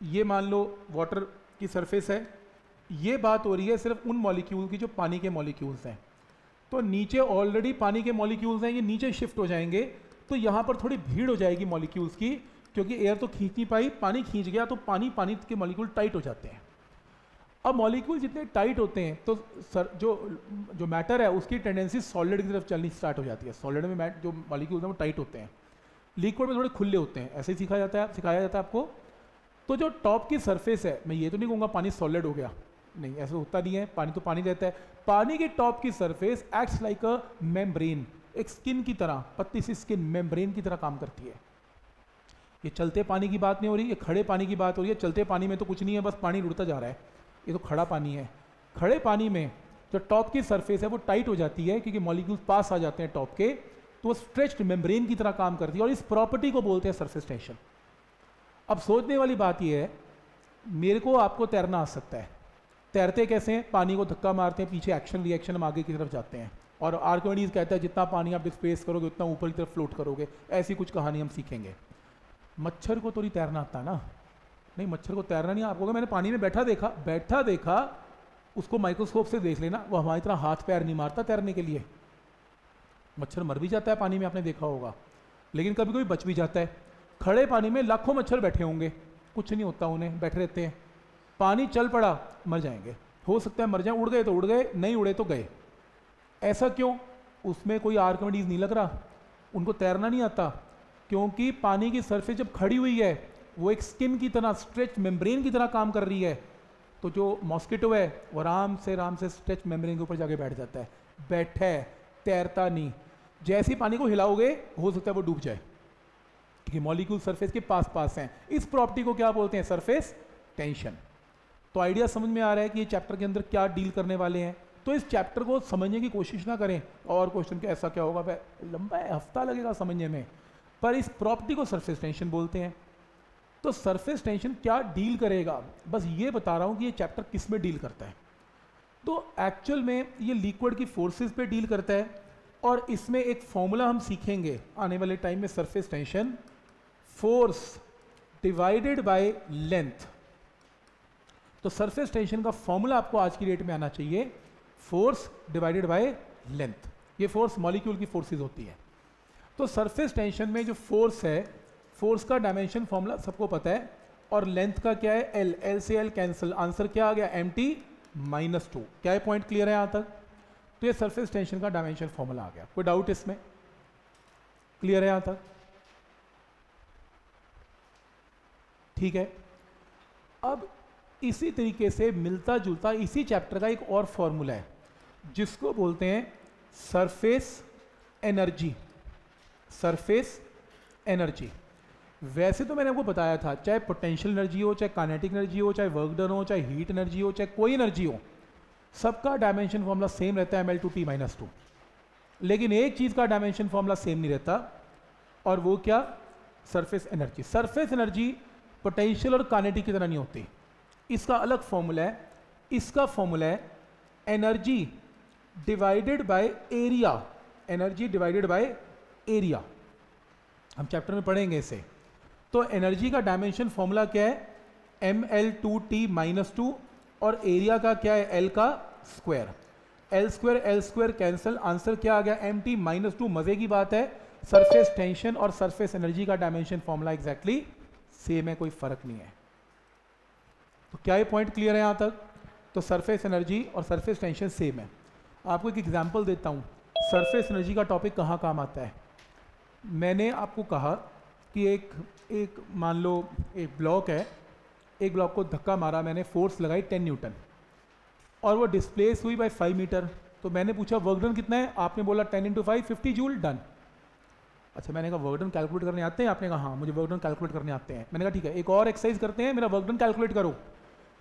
ये मान लो वाटर की सरफेस है। ये बात हो रही है सिर्फ़ उन मॉलिक्यूल की जो पानी के मॉलिक्यूल्स हैं। तो नीचे ऑलरेडी पानी के मॉलिक्यूल्स हैं ये नीचे शिफ्ट हो जाएँगे तो यहाँ पर थोड़ी भीड़ हो जाएगी मॉलिक्यूल्स की, क्योंकि एयर तो खींच नहीं पाई, पानी खींच गया तो पानी पानी के मॉलिक्यूल टाइट हो जाते हैं। अब मॉलिक्यूल जितने टाइट होते हैं तो सर, जो जो मैटर है, उसकी टेंडेंसी सॉलिड की तरफ़ चलनी स्टार्ट हो जाती है। सॉलिड में मैट जो मॉलिक्यूल हैं, वो टाइट होते हैं। लिक्विड में थोड़े खुले होते हैं, ऐसे ही सिखाया जाता है, सिखाया जाता है आपको। तो जो टॉप की सरफेस है, मैं ये तो नहीं कहूँगा पानी सॉलिड हो गया नहीं, ऐसा होता नहीं है, पानी तो पानी रहता है। पानी के टॉप की surface acts like a membrane एक स्किन की तरह पत्ती सी स्किन मेम्ब्रेन की तरह काम करती है। ये चलते पानी की बात नहीं हो रही, ये खड़े पानी की बात हो रही है। चलते पानी में तो कुछ नहीं है, बस पानी रुड़ता जा रहा है। ये तो खड़ा पानी है। खड़े पानी में जो टॉप की सरफेस है, वो टाइट हो जाती है, क्योंकि मॉलिक्यूल्स पास आ जाते हैं टॉप के तो वो स्ट्रेच्ड मेम्ब्रेन की तरह काम करती है और इस प्रॉपर्टी को बोलते हैं सरफेस टेंशन अब सोचने वाली बात यह है, मेरे को आपको तैरना आ सकता है। तैरते कैसे हैं? पानी को धक्का मारते हैं, पीछे एक्शन रिएक्शन हम आगे की तरफ़ जाते हैं। और आर्कोडीज कहता है, जितना पानी आप डिस्प्लेस करोगे, उतना ऊपर की तरफ़ फ्लोट करोगे। ऐसी कुछ कहानी हम सीखेंगे। मच्छर को तो नहीं तैरना आता ना? नहीं, मच्छर को तैरना नहीं आपको? मैंने पानी में बैठा देखा बैठा देखा, उसको माइक्रोस्कोप से देख लेना, वो हमारी तरह हाथ पैर नहीं मारता तैरने के लिए। मच्छर मर भी जाता है पानी में, आपने देखा होगा। लेकिन कभी कभी बच भी जाता है। खड़े पानी में लाखों मच्छर बैठे होंगे। कुछ नहीं होता उन्हें, बैठे रहते हैं। पानी चल पड़ा, मर जाएँगे। हो सकता है मर जाए, उड़ गए तो उड़ गए, नहीं उड़े तो गए। ऐसा क्यों? उसमें कोई आर्कमेडीज नहीं लग रहा। उनको तैरना नहीं आता, क्योंकि पानी की सरफेस जब खड़ी हुई है, वो एक स्किन की तरह स्ट्रेच मेम्ब्रेन की तरह काम कर रही है। तो जो मॉस्किटो है, वो आराम से आराम से स्ट्रेच मेम्ब्रेन के ऊपर जाके बैठ जाता है। बैठा है, तैरता नहीं। जैसे ही पानी को हिलाओगे, हो सकता है वो डूब जाए। क्योंकि मॉलिक्यूल सरफेस के पास पास हैं। इस प्रॉपर्टी को क्या बोलते हैं? सरफेस टेंशन तो आइडिया समझ में आ रहा है कि ये चैप्टर के अंदर क्या डील करने वाले हैं। तो इस चैप्टर को समझने की कोशिश ना करें। और क्वेश्चन क्या ऐसा क्या होगा? वह लंबा हफ़्ता लगेगा समझने में। पर इस प्रॉपर्टी को सरफेस टेंशन बोलते हैं। तो सरफेस टेंशन क्या डील करेगा? बस ये बता रहा हूँ कि ये चैप्टर किसमें डील करता है। तो एक्चुअल में ये लिक्विड की फोर्सेस पे डील करता है। और इसमें एक फॉर्मूला हम सीखेंगे आने वाले टाइम में surface tension force divided by length तो सरफेस टेंशन का फॉर्मूला आपको आज की डेट में आना चाहिए फोर्स डिवाइडेड बाय लेंथ ये फोर्स मॉलिक्यूल की फोर्सेस होती है। तो सरफेस टेंशन में जो फोर्स है फोर्स का डायमेंशन फॉर्मूला सबको पता है, और लेंथ का क्या है? एल एल से एल कैंसिल आंसर क्या आ गया? एम टी माइनस टू क्या है पॉइंट क्लियर है यहाँ तक? तो ये सरफेस टेंशन का डायमेंशन फॉर्मूला आ गया। कोई डाउट इसमें? क्लियर है यहाँ तक? ठीक है। अब इसी तरीके से मिलता जुलता इसी चैप्टर का एक और फॉर्मूला है, जिसको बोलते हैं सरफेस एनर्जी सरफेस एनर्जी वैसे तो मैंने आपको बताया था, चाहे पोटेंशियल एनर्जी हो, चाहे कानेटिक एनर्जी हो, चाहे वर्क डन हो, चाहे हीट एनर्जी हो, चाहे कोई एनर्जी हो, सबका डायमेंशन फॉर्मूला सेम रहता है M L two T minus two लेकिन एक चीज़ का डायमेंशन फॉर्मूला सेम नहीं रहता, और वो क्या? Surface energy surface energy potential और कानेटिक की तरह नहीं होती। इसका अलग फॉर्मूला है। इसका फॉर्मूला है energy divided by area energy divided by area हम चैप्टर में पढ़ेंगे इसे। तो एनर्जी का डायमेंशन फॉर्मूला क्या है? M L two T minus two और एरिया का क्या है? एल का square L square L square cancel answer क्या आ गया? एम टी माइनस टू मज़े की बात है। सरफेस टेंशन और सरफेस एनर्जी का डायमेंशन फॉर्मूला एग्जैक्टली सेम है। कोई फ़र्क नहीं है। तो क्या ये पॉइंट क्लियर है यहाँ तक? तो सरफेस एनर्जी और सरफेस टेंशन सेम है। आपको एक एग्जांपल देता हूँ। सरफेस एनर्जी का टॉपिक कहाँ काम आता है? मैंने आपको कहा कि एक एक मान लो, एक ब्लॉक है। एक ब्लॉक को धक्का मारा मैंने फोर्स लगाई टेन न्यूटन और वो डिस्प्लेस हुई बाय फाइव मीटर तो मैंने पूछा वर्क डन कितना है? आपने बोला ten into five fifty joule done अच्छा मैंने कहा वर्क डन कैलकुलेट करने आते हैं? आपने कहा हाँ मुझे वर्क डन कैलकुलेट करने आते हैं। मैंने कहा, ठीक है, एक और एक्सरसाइज करते हैं, मेरा वर्क डन कैलकुलेट करो।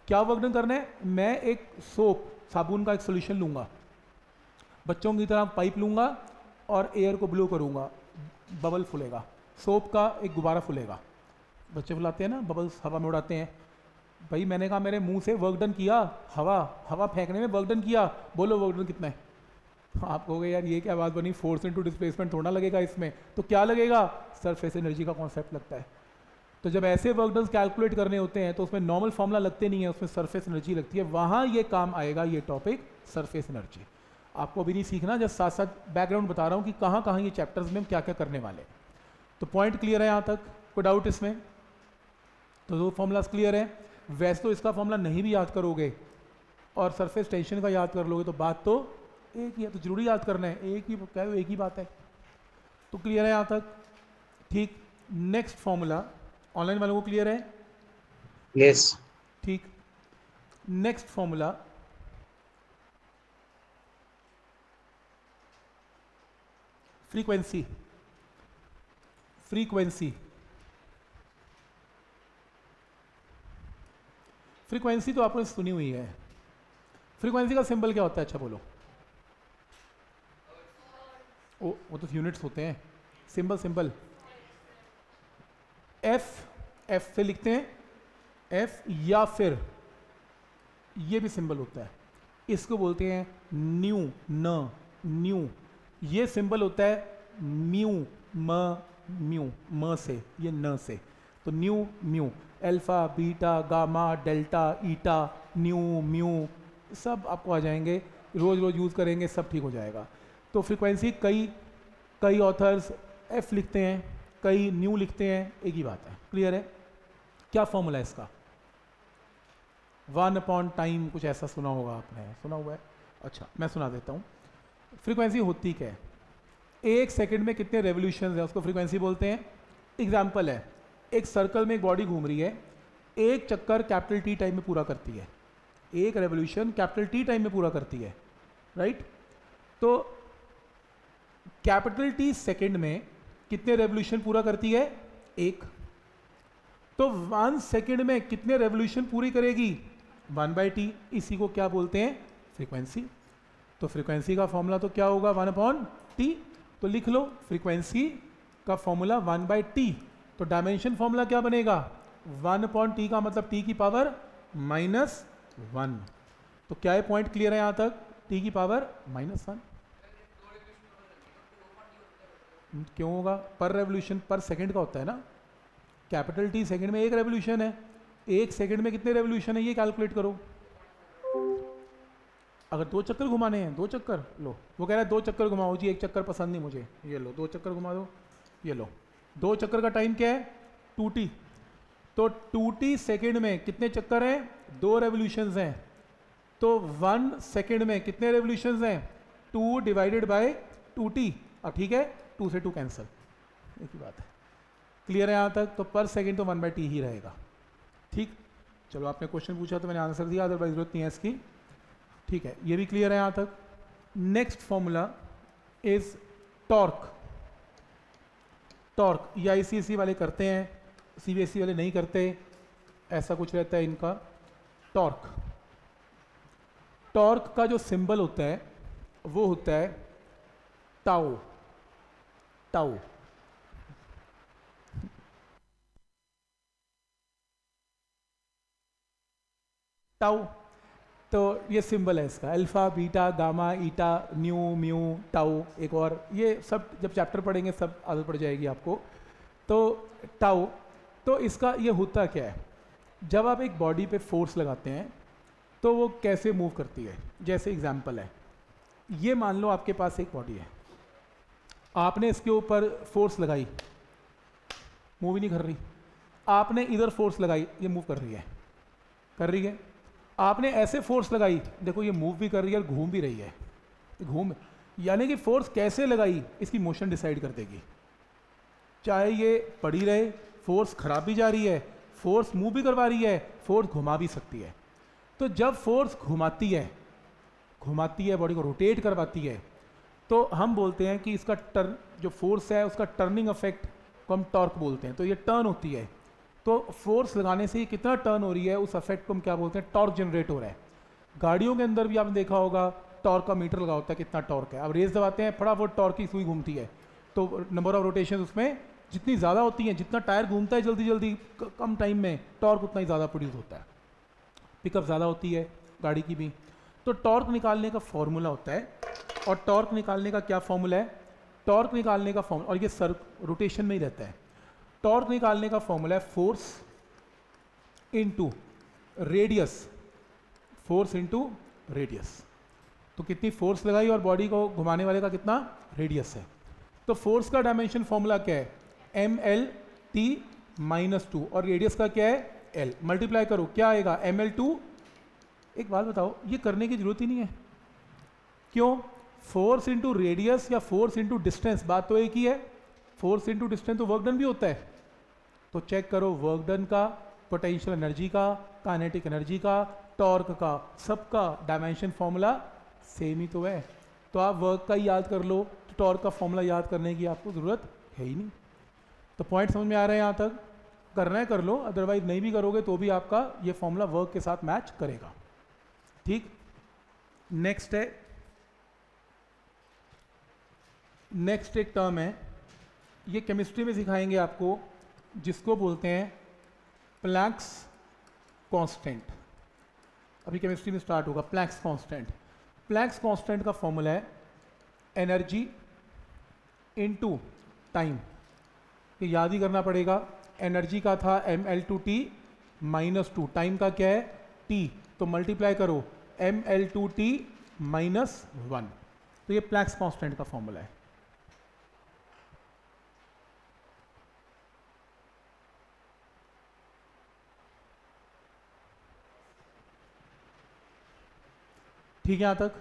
क्या वर्क डन करना है? मैं एक सोप साबुन का एक सोल्यूशन लूँगा। बच्चों की तरह पाइप लूँगा और एयर को ब्लो करूँगा। बबल फूलेगा। सोप का एक गुब्बारा फूलेगा। बच्चे फुलाते हैं ना बबल्स हवा में उड़ाते हैं। भाई, मैंने कहा मेरे मुँह से वर्क डन किया, हवा हवा फेंकने में वर्क डन किया। बोलो वर्क डन कितना है? आप कहोगे, यार, ये क्या बात बनी? फोर्स इनटू डिस्प्लेसमेंट थोड़ा लगेगा इसमें। तो क्या लगेगा? सरफेस एनर्जी का कॉन्सेप्ट लगता है। तो जब ऐसे वर्क डन कैलकुलेट करने होते हैं तो उसमें नॉर्मल फॉर्मूला लगते नहीं है, उसमें सरफेस एनर्जी लगती है। वहाँ ये काम आएगा, ये टॉपिक सरफेस एनर्जी आपको अभी नहीं सीखना जब साथ साथ बैकग्राउंड बता रहा हूँ कि कहाँ कहाँ ये चैप्टर्स में हम क्या क्या करने वाले तो पॉइंट क्लियर है यहाँ तक, कोई डाउट इसमें? तो दो फॉर्मूलाज क्लियर है। वैसे तो इसका फॉर्मूला नहीं भी याद करोगे, और सरफेस टेंशन का याद कर लोगे तो बात तो एक ही है तो ज़रूरी याद करना है। एक ही, कह एक ही बात है। तो क्लियर है यहाँ तक। ठीक नेक्स्ट फॉर्मूला ऑनलाइन वालों को क्लियर है? यस ठीक. Next formula frequency frequency frequency तो आपने सुनी हुई है. फ्रीक्वेंसी का सिंबल क्या होता है? अच्छा बोलो. ओ वो तो यूनिट्स होते हैं. सिंबल सिंबल एफ़ एफ़ से लिखते हैं। एफ़ या फिर, ये भी सिंबल होता है। इसको बोलते हैं न्यू, न, न्यू। ये सिंबल होता है म्यू, म म्यू, म से, ये न से। तो nu, mu. Alpha, beta, gamma, delta, eta, nu, mu, सब आपको आ जाएँगे। रोज़ रोज़ यूज़ करेंगे, सब ठीक हो जाएगा। तो फ्रीक्वेंसी कई कई ऑथर्स एफ़ लिखते हैं। कई न्यू लिखते हैं, एक ही बात है। क्लियर है? क्या फॉर्मूला है इसका? वन अपॉन टाइम कुछ ऐसा सुना होगा आपने। सुना हुआ है? अच्छा मैं सुना देता हूँ। फ्रीक्वेंसी होती क्या है? एक सेकंड में कितने रेवोल्यूशन है? उसको फ्रीक्वेंसी बोलते हैं। एग्ज़ाम्पल है। एक सर्कल में एक बॉडी घूम रही है। एक चक्कर कैपिटल टी टाइम में पूरा करती है। एक रेवोल्यूशन कैपिटल टी टाइम में पूरा करती है। राइट तो कैपिटल टी सेकंड में कितने रेवोल्यूशन पूरा करती है? एक। तो वन सेकंड में कितने रेवोल्यूशन पूरी करेगी? वन बाई टी इसी को क्या बोलते हैं? फ्रीक्वेंसी तो फ्रीक्वेंसी का फॉर्मूला तो क्या होगा? वन अपॉन टी तो लिख लो फ्रीक्वेंसी का फॉर्मूला वन बाई टी तो डायमेंशन फॉर्मूला क्या बनेगा? वन अपॉन टी का मतलब टी की पावर माइनस वन तो क्या है पॉइंट क्लियर है यहाँ तक? टी की पावर माइनस वन क्यों होगा? पर रेवोल्यूशन पर सेकंड का होता है ना? कैपिटल टी सेकंड में एक रेवोल्यूशन है। एक सेकंड में कितने रेवोल्यूशन है? ये कैलकुलेट करो। अगर दो चक्कर घुमाने हैं, दो चक्कर, लो। वो कह रहा है दो चक्कर घुमाओ जी, एक चक्कर पसंद नहीं मुझे। ये लो, दो चक्कर घुमा दो, ये लो। दो चक्कर का टाइम क्या है? टू टी तो टू टी सेकेंड में कितने चक्कर हैं? दो रेवोल्यूशन हैं। तो वन सेकेंड में कितने रेवोल्यूशन हैं? Two divided by two T अब ठीक है? टू से टू कैंसिल एक ही बात है। क्लियर है यहाँ तक? तो पर सेकेंड तो वन बाई टी ही रहेगा। ठीक? चलो, आपने क्वेश्चन पूछा तो मैंने आंसर दिया अदरवाइज़ ज़रूरत नहीं है इसकी। ठीक है, ये भी क्लियर है यहाँ तक। Next formula is torque torque या आई वाले करते हैं सी वाले नहीं करते, ऐसा कुछ रहता है इनका। टॉर्क टॉर्क का जो सिंबल होता है, वो होता है टाओ टाओ टाउ तो ये सिंबल है इसका alpha beta gamma eta nu mu tau एक और ये सब जब चैप्टर पढ़ेंगे सब आदत पड़ जाएगी आपको तो टाउ तो इसका ये होता क्या है जब आप एक बॉडी पे फोर्स लगाते हैं तो वो कैसे मूव करती है जैसे एग्जांपल है ये मान लो आपके पास एक बॉडी है आपने इसके ऊपर फोर्स लगाई। मूव ही नहीं कर रही। आपने इधर फोर्स लगाई, ये मूव कर रही है। कर रही है। आपने ऐसे फोर्स लगाई, देखो ये मूव भी कर रही है और घूम भी रही है। घूम, यानी कि फोर्स कैसे लगाई, इसकी मोशन डिसाइड कर देगी। चाहे ये पड़ी रहे फोर्स खराब भी जा रही है फोर्स मूव भी करवा रही है फोर्स घुमा भी सकती है। तो जब फोर्स घुमाती है घुमाती है बॉडी को रोटेट करवाती है तो हम बोलते हैं कि इसका टर्न जो फोर्स है, उसका टर्निंग इफ़ेक्ट को हम टॉर्क बोलते हैं। तो ये टर्न होती है। तो फोर्स लगाने से कितना टर्न हो रही है, उस अफेक्ट को हम क्या बोलते हैं? टॉर्क जनरेट हो रहा है। गाड़ियों के अंदर भी आपने देखा होगा टॉर्क का मीटर लगा होता है, कितना टॉर्क है। अब रेस दबाते हैं, फटाफट टॉर्क की सुई घूमती है। तो नंबर ऑफ़ रोटेशन उसमें जितनी ज़्यादा होती हैं, जितना टायर घूमता है जल्दी जल्दी कम टाइम में टॉर्क उतना ही ज़्यादा प्रोड्यूस होता है। पिकअप ज़्यादा होती है, गाड़ी की भी। तो टॉर्क निकालने का फॉर्मूला होता है। और टॉर्क निकालने का क्या फॉर्मूला है? टॉर्क निकालने का फॉर्मूला, और ये सर, रोटेशन में ही रहता है। टॉर्क निकालने का फॉर्मूला है force into radius, force into radius. तो कितनी फोर्स लगाई और बॉडी को घुमाने वाले का कितना? रेडियस है। तो फोर्स का डायमेंशन फॉर्मूला क्या है? M L T minus two. और रेडियस का क्या है? एल। मल्टीप्लाई करो, क्या आएगा? एम एल टू एक बात बताओ, ये करने की ज़रूरत ही नहीं है। क्यों? फोर्स इंटू रेडियस या फोर्स इंटू डिस्टेंस बात तो एक ही है। फोर्स इंटू डिस्टेंस तो वर्क डन भी होता है। तो चेक करो वर्क डन का पोटेंशियल एनर्जी का काइनेटिक एनर्जी का टॉर्क का, सबका डायमेंशन फॉर्मूला सेम ही तो है। तो आप वर्क का ही याद कर लो तो टॉर्क का फॉर्मूला याद करने की आपको ज़रूरत है ही नहीं। तो पॉइंट समझ में आ रहे हैं यहाँ तक? करना है कर लो अदरवाइज़ नहीं भी करोगे तो भी आपका ये फॉर्मूला वर्क के साथ मैच करेगा। ठीक? नेक्स्ट है। नेक्स्ट एक टर्म है। ये केमिस्ट्री में सिखाएँगे आपको, जिसको बोलते हैं प्लैक्स कांस्टेंट अभी केमिस्ट्री में स्टार्ट होगा। प्लैक्स कांस्टेंट प्लैक्स कांस्टेंट का फॉर्मूला है एनर्जी इनटू टाइम ये याद ही करना पड़ेगा। एनर्जी का था M L two T minus two time का क्या है? टी तो मल्टीप्लाई करो। M L two T minus one तो ये प्लैक्स कांस्टेंट का फॉर्मूला है। ठीक है यहाँ तक?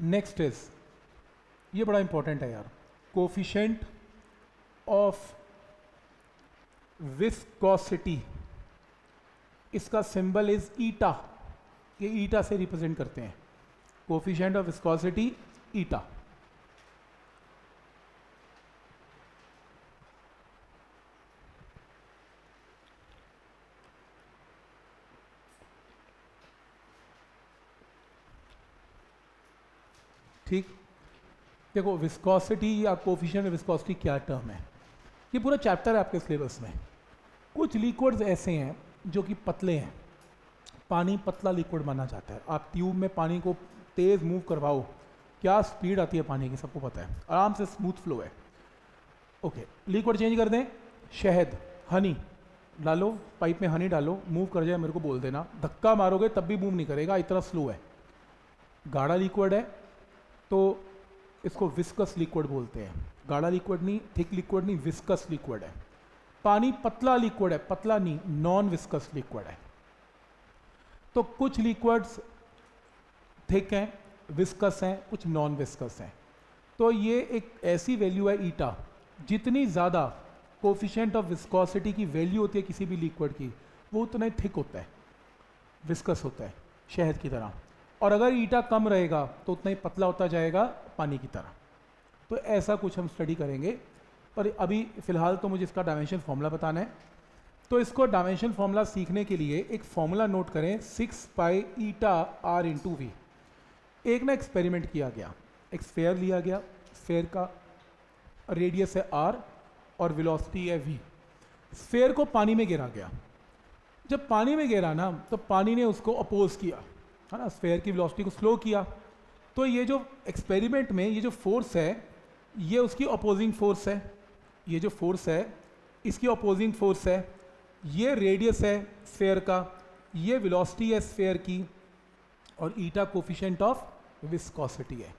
नेक्स्ट इज़ ये बड़ा इंपॉर्टेंट है यार। कोफिशेंट ऑफ़ विस्कोसिटी इसका सिंबल इज़ ईटा ये ईटा से रिप्रेजेंट करते हैं। कोफिशेंट ऑफ़ विस्कोसिटी ईटा ठीक? देखो विस्कोसिटी या कोफिशियंट विस्कोसिटी क्या टर्म है? ये पूरा चैप्टर है आपके सिलेबस में। कुछ लिक्विड्स ऐसे हैं जो कि पतले हैं। पानी पतला लिक्विड माना जाता है। आप ट्यूब में पानी को तेज़ मूव करवाओ, क्या स्पीड आती है पानी की सबको पता है। आराम से स्मूथ फ्लो है। ओके लिक्विड चेंज कर दें। शहद हनी डालो पाइप में हनी डालो मूव कर जाए, मेरे को बोल देना। धक्का मारोगे तब भी मूव नहीं करेगा, इतना स्लो है। गाढ़ा लिक्विड है तो इसको विस्कस लिक्विड बोलते हैं। गाढ़ा लिक्विड नहीं थिक लिक्विड नहीं विस्कस लिक्विड है। पानी पतला लिक्विड है, पतला नहीं नॉन विस्कस लिक्विड है। तो कुछ लिक्विड्स थिक हैं विस्कस हैं, कुछ नॉन विस्कस हैं। तो ये एक ऐसी वैल्यू है ईटा जितनी ज़्यादा कोफिशेंट ऑफ़ विस्कोसिटी की वैल्यू होती है किसी भी लिक्विड की, वो उतना ही थिक होता है विस्कस होता है, शहद की तरह। और अगर ईटा कम रहेगा तो उतना ही पतला होता जाएगा पानी की तरह। तो ऐसा कुछ हम स्टडी करेंगे। पर अभी फ़िलहाल तो मुझे इसका डायमेंशन फॉर्मूला बताना है। तो इसको डायमेंशन फॉर्मूला सीखने के लिए एक फॉर्मूला नोट करें six pi eta R into V एक ना एक्सपेरिमेंट किया गया। एक स्फेयर लिया गया। स्फेयर का रेडियस है आर और वेलोसिटी है वी स्फेयर को पानी में गिरा गया। जब पानी में गिरा ना तो पानी ने उसको अपोज किया। है ना? स्फेयर की वेलोसिटी को स्लो किया। तो ये जो एक्सपेरिमेंट में ये जो फोर्स है, ये उसकी अपोजिंग फोर्स है। ये जो फोर्स है, इसकी अपोजिंग फोर्स है, ये रेडियस है स्फेयर का, ये वेलोसिटी है स्फेयर की, और ईटा कोफिशेंट ऑफ़ विस्कोसिटी है।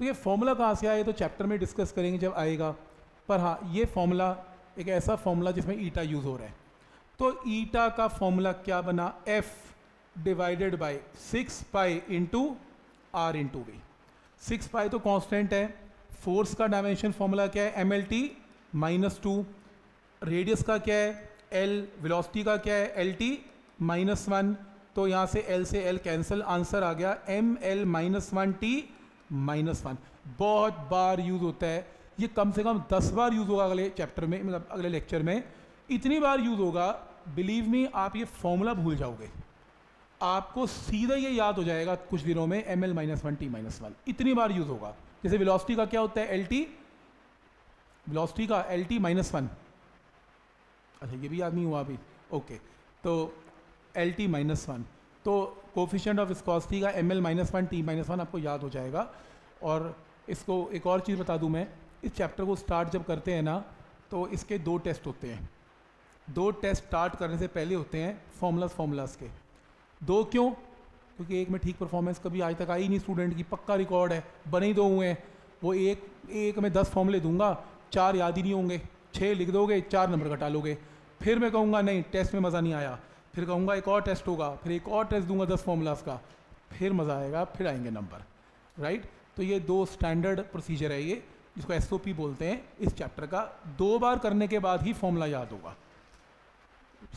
तो ये फॉर्मूला कहाँ से आया तो चैप्टर में डिस्कस करेंगे जब आएगा। पर हाँ ये फॉर्मूला एक ऐसा फॉर्मूला जिसमें ईटा यूज़ हो रहा है। तो ईटा का फॉर्मूला क्या बना? F divided by six pi into R into V six pi तो कांस्टेंट है। फोर्स का डायमेंशन फॉर्मूला क्या है? M L T minus two, radius का क्या है? एल वेलोसिटी का क्या है? L T minus one. तो यहाँ से एल से एल कैंसिल, आंसर आ गया M L minus one T minus one. बहुत बार यूज़ होता है। ये कम से कम दस बार यूज़ होगा अगले चैप्टर में मतलब अगले लेक्चर में। इतनी बार यूज़ होगा, बिलीव मी, आप ये फॉर्मूला भूल जाओगे। आपको सीधा ये याद हो जाएगा कुछ दिनों में M L minus one T minus one. इतनी बार यूज़ होगा। जैसे वेलोसिटी का क्या होता है? एल टी वेलोसिटी का एल टी माइनस वन अच्छा ये भी याद नहीं हुआ अभी। ओके तो एल टी माइनस वन तो कोफिशेंट ऑफ़ विस्कोसिटी का M L minus one T minus one आपको याद हो जाएगा। और इसको एक और चीज़ बता दूँ मैं, इस चैप्टर को स्टार्ट जब करते हैं ना तो इसके दो टेस्ट होते हैं। दो टेस्ट स्टार्ट करने से पहले होते हैं फॉर्मूलाज फॉर्मूलाज के। दो क्यों? क्योंकि एक में ठीक परफॉर्मेंस कभी आज तक आई नहीं स्टूडेंट की, पक्का रिकॉर्ड है, बने ही दो हुए हैं। वो एक एक में दस फॉर्मूले दूँगा चार याद ही नहीं होंगे। छः लिख दोगे, चार नंबर कटा लोगे फिर मैं कहूँगा, नहीं टेस्ट में मज़ा नहीं आया। फिर कहूँगा, एक और टेस्ट होगा। फिर एक और टेस्ट दूँगा दस फॉर्मूलाज का। फिर मज़ा आएगा, फिर आएँगे नंबर राइट तो ये दो स्टैंडर्ड प्रोसीजर है ये, जिसको एसओपी बोलते हैं। इस चैप्टर का दो बार करने के बाद ही फॉर्मूला याद होगा।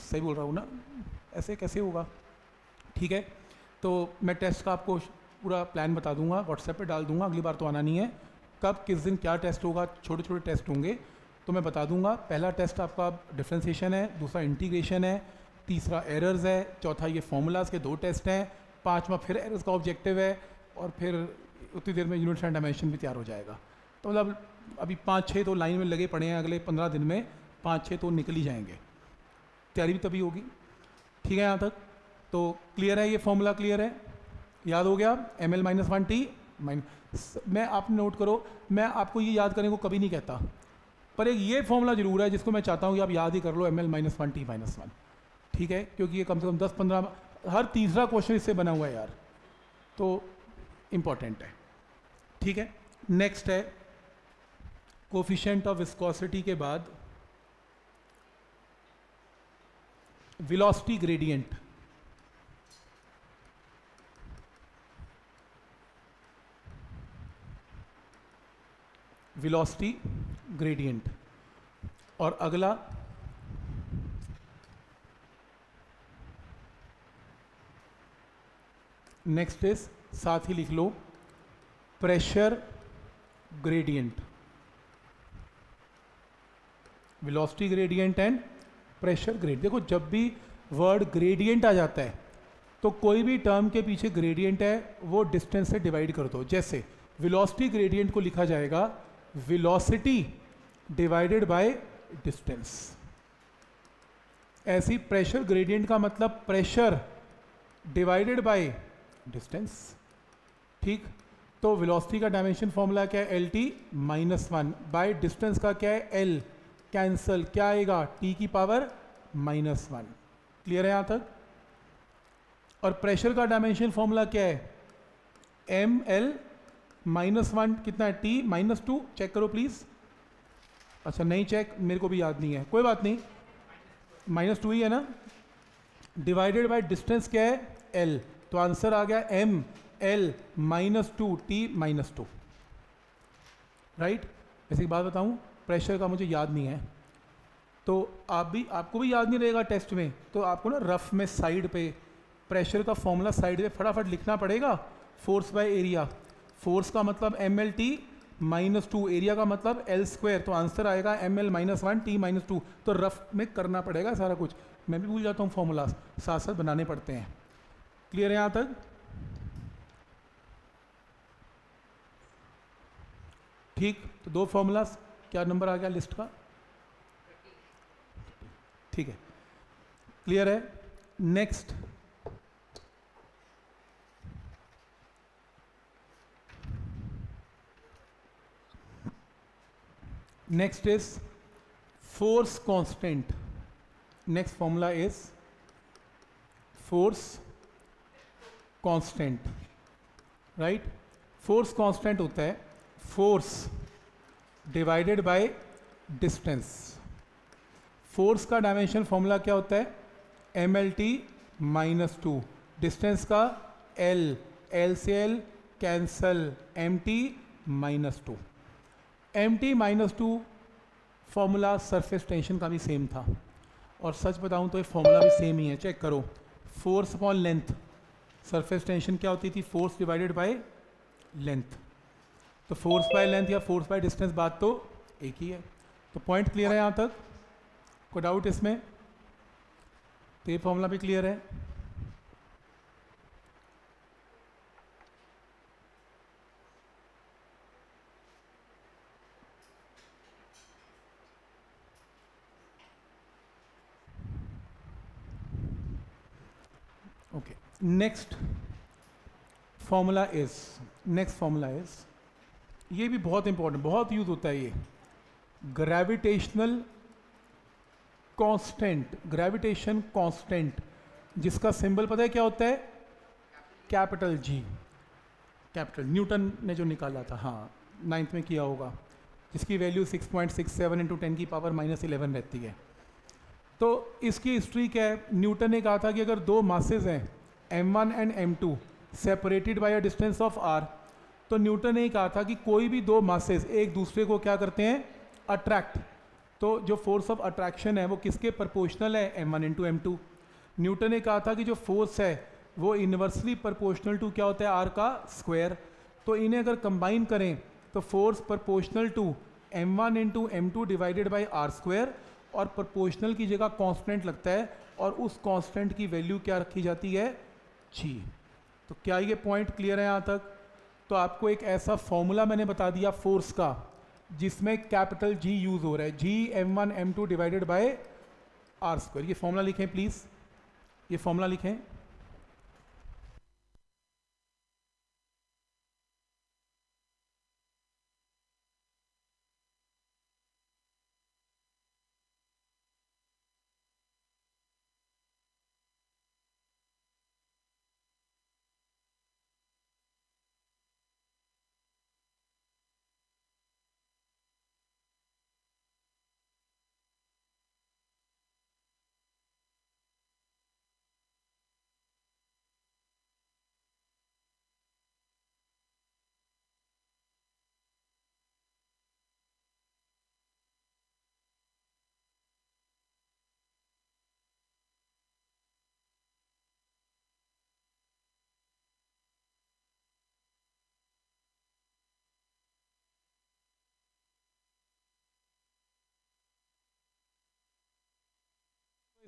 सही बोल रहा हूँ ना? ऐसे कैसे होगा? ठीक है? तो मैं टेस्ट का आपको पूरा प्लान बता दूँगा व्हाट्सएप पे डाल दूँगा, अगली बार तो आना नहीं है। कब, किस दिन क्या टेस्ट होगा छोटे छोटे टेस्ट होंगे तो मैं बता दूँगा। पहला टेस्ट आपका डिफ्रेंसिएशन है, दूसरा इंटीग्रेशन है, तीसरा एरर्स है, चौथा ये फॉर्मूलाज के दो टेस्ट हैं, पाँचवा फिर एरर्स का ऑब्जेक्टिव है, और फिर उतनी देर में यूनिट एंड डायमेंशन भी तैयार हो जाएगा। तो मतलब अभी पाँच छः तो लाइन में लगे पड़े हैं, अगले पंद्रह दिन में पाँच छः तो निकल ही जाएँगे। तैयारी भी तभी होगी। ठीक है यहाँ तक? तो क्लियर है ये फॉर्मूला क्लियर है? याद हो गया? M L minus one T minus मैं आप नोट करो, मैं आपको ये याद करने को कभी नहीं कहता। पर एक ये फॉर्मूला ज़रूर है जिसको मैं चाहता हूँ कि आप याद ही कर लो M L minus one T minus one ठीक है? क्योंकि ये कम से कम दस, पंद्रह, हर तीसरा क्वेश्चन इससे बना हुआ है यार। तो इंपॉर्टेंट है। ठीक है? नेक्स्ट है कोफिशेंट ऑफ़ विस्कोसिटी के बाद, velocity gradient velocity ग्रेडियंट और अगला नेक्स्ट इज़ साथ ही लिख लो pressure gradient velocity gradient and pressure grade देखो, जब भी वर्ड ग्रेडियंट आ जाता है तो कोई भी टर्म के पीछे ग्रेडियंट है, वो डिस्टेंस से डिवाइड कर दो। जैसे वेलोसिटी ग्रेडियंट को लिखा जाएगा वेलोसिटी डिवाइडेड बाय डिस्टेंस ऐसी प्रेशर ग्रेडियंट का मतलब प्रेशर डिवाइडेड बाय डिस्टेंस ठीक? तो वेलोसिटी का डायमेंशन फॉर्मूला क्या है? L T minus one by distance का क्या है? एल कैंसल क्या आएगा? टी की पावर माइनस वन क्लियर है यहाँ तक? और प्रेशर का डायमेंशन फॉर्मूला क्या है? एम एल माइनस वन कितना है? टी माइनस टू चेक करो प्लीज़ अच्छा नहीं चेक मेरे को भी याद नहीं है। कोई बात नहीं। माइनस टू ही है ना? डिवाइडेड बाय डिस्टेंस क्या है? एल तो आंसर आ गया M L minus two T minus two right वैसे एक बात बताऊँ प्रेशर का मुझे याद नहीं है। तो आप भी, आपको भी याद नहीं रहेगा टेस्ट में। तो आपको ना रफ में साइड पे प्रेशर का फॉर्मूला साइड पे फटाफट लिखना पड़ेगा। फोर्स बाय एरिया फोर्स का मतलब M L T minus two, area का मतलब एल स्क्वायर। तो आंसर आएगा M L minus one T minus two. तो रफ में करना पड़ेगा सारा कुछ। मैं भी भूल जाता हूँ फॉर्मूला साथ साथ बनाने पड़ते हैं। क्लियर है यहाँ तक? ठीक। तो दो फॉर्मूलाज क्या नंबर आ गया लिस्ट का? ठीक है। क्लियर है? Next next is force constant next formula is force constant right force constant होता है force divided by distance force का डायमेंशन फॉर्मूला क्या होता है? M L T minus two distance का एल एल से L cancel M T minus two M T minus two formula surface tension का भी सेम था। और सच बताऊँ तो ये फॉर्मूला भी सेम ही है चेक करो। Force upon length surface tension क्या होती थी? फोर्स डिवाइडेड बाय लेंथ तो फोर्स बाय लेंथ या फोर्स बाय डिस्टेंस बात तो एक ही है। तो पॉइंट क्लियर है यहाँ तक? कोई डाउट इसमें? तो ये फॉर्मूला भी क्लियर है okay next formula is next formula is ये भी बहुत इंपॉर्टेंट बहुत यूज़ होता है ये। ग्रेविटेशनल कांस्टेंट ग्रेविटेशन कांस्टेंट जिसका सिंबल पता है क्या होता है? कैपिटल जी कैपिटल न्यूटन ने जो निकाला था हाँ नाइन्थ में किया होगा। जिसकी value 6.67 point six seven into ten की पावर माइनस इलेवन रहती है। तो इसकी हिस्ट्री क्या है? न्यूटन ने कहा था कि अगर दो मासेज हैं m1 and m2 separated by a distance of r. तो न्यूटन ने कहा था कि कोई भी दो मासेस एक दूसरे को क्या करते हैं? अट्रैक्ट तो जो फोर्स ऑफ़ अट्रैक्शन है, वो किसके प्रपोर्शनल है? M one into M two Newton ने कहा था कि जो फोर्स है, वो इन्वर्सली प्रपोर्शनल टू क्या होता है? आर का स्क्वायर तो इन्हें अगर कंबाइन करें तो force proportional to M one into M two divided by R square और प्रपोर्शनल की जगह कांस्टेंट लगता है और उस कांस्टेंट की वैल्यू क्या रखी जाती है? जी। तो क्या ये पॉइंट क्लियर है यहाँ तक? तो आपको एक ऐसा फॉर्मूला मैंने बता दिया फोर्स का, जिसमें कैपिटल जी यूज़ हो रहा है। G M one M two divided by R square ये फॉर्मूला लिखें प्लीज़ ये फॉर्मूला लिखें।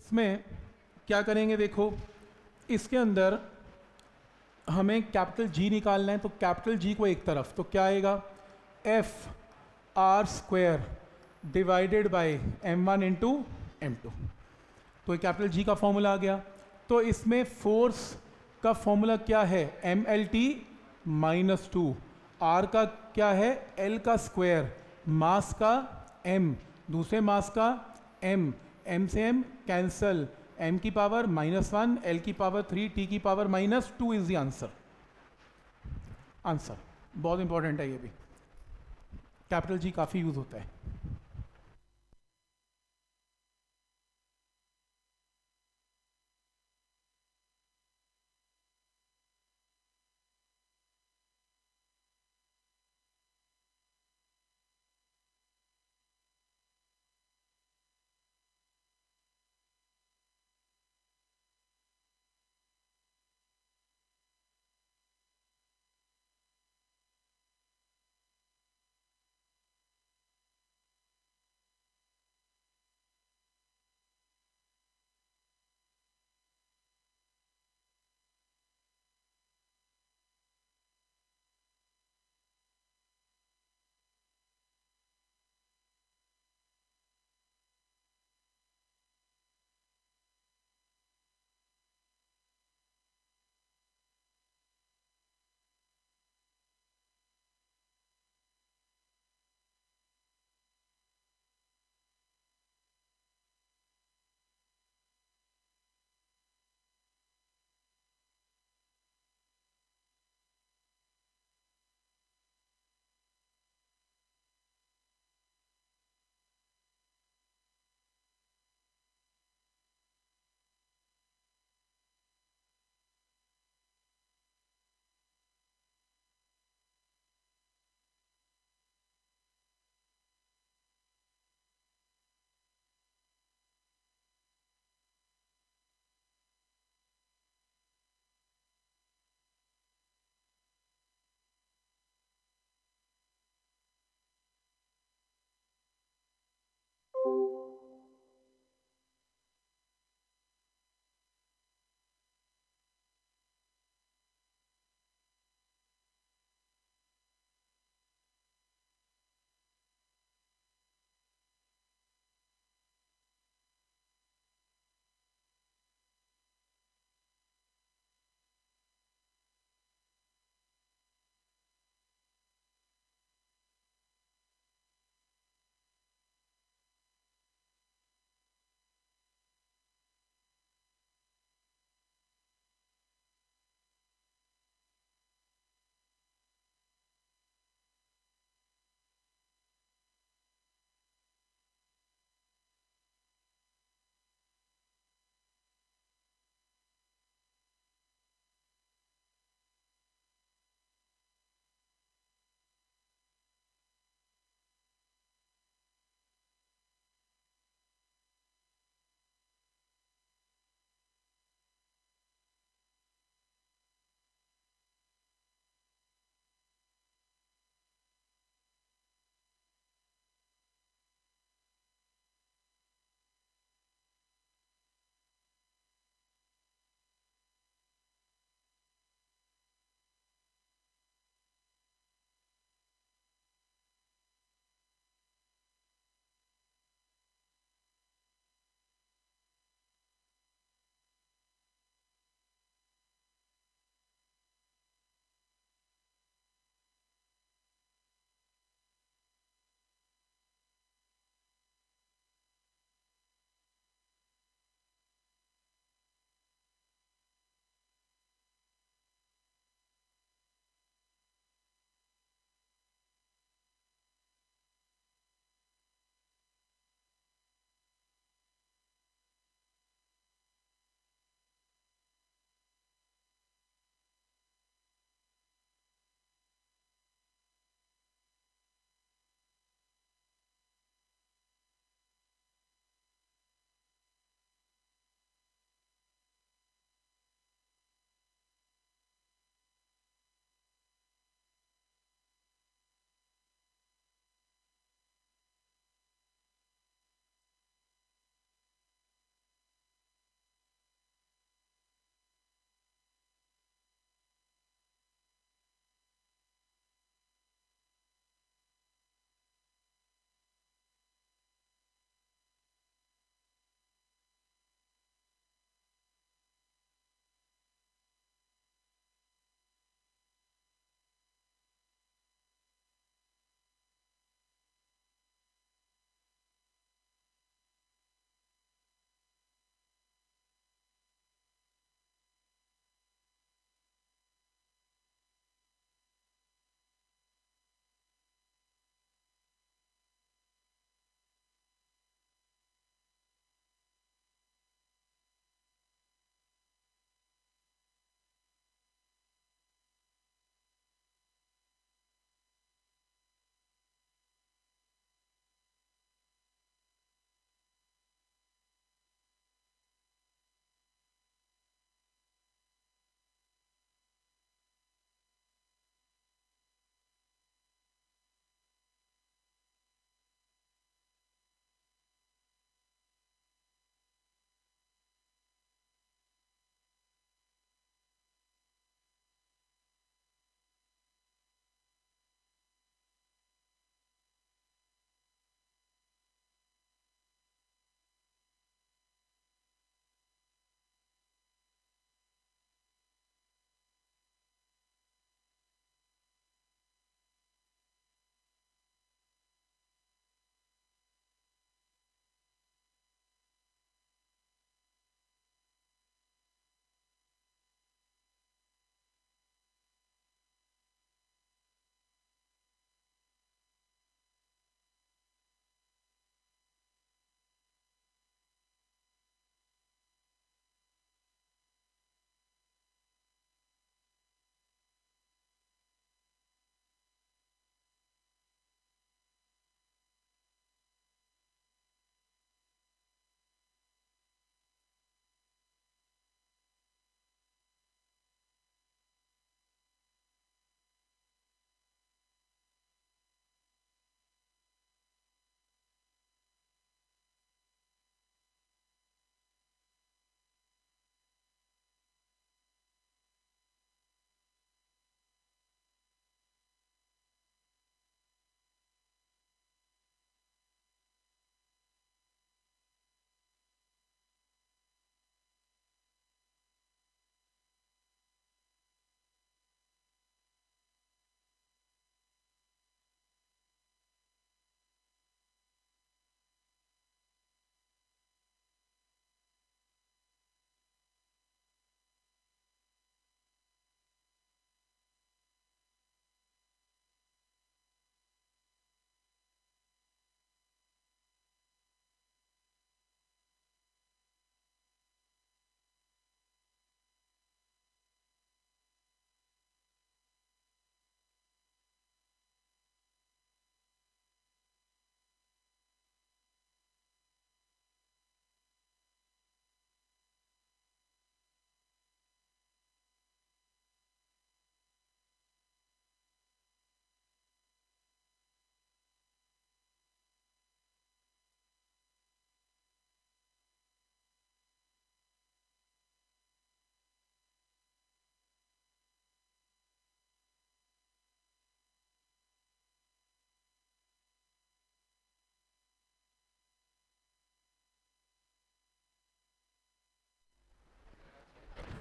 इसमें क्या करेंगे देखो, इसके अंदर हमें कैपिटल जी निकालना है तो कैपिटल जी को एक तरफ़ तो क्या आएगा? F R square divided by M one into M two तो कैपिटल जी का फॉर्मूला आ गया। तो इसमें फोर्स का फॉर्मूला क्या है? M L T minus two R का क्या है? एल का स्क्वायर मास का एम दूसरे मास का एम एम से एम कैंसल एम की पावर माइनस वन एल की पावर थ्री टी की power minus two is the answer answer बहुत इंपॉर्टेंट है ये भी. कैपिटल जी काफ़ी यूज़ होता है.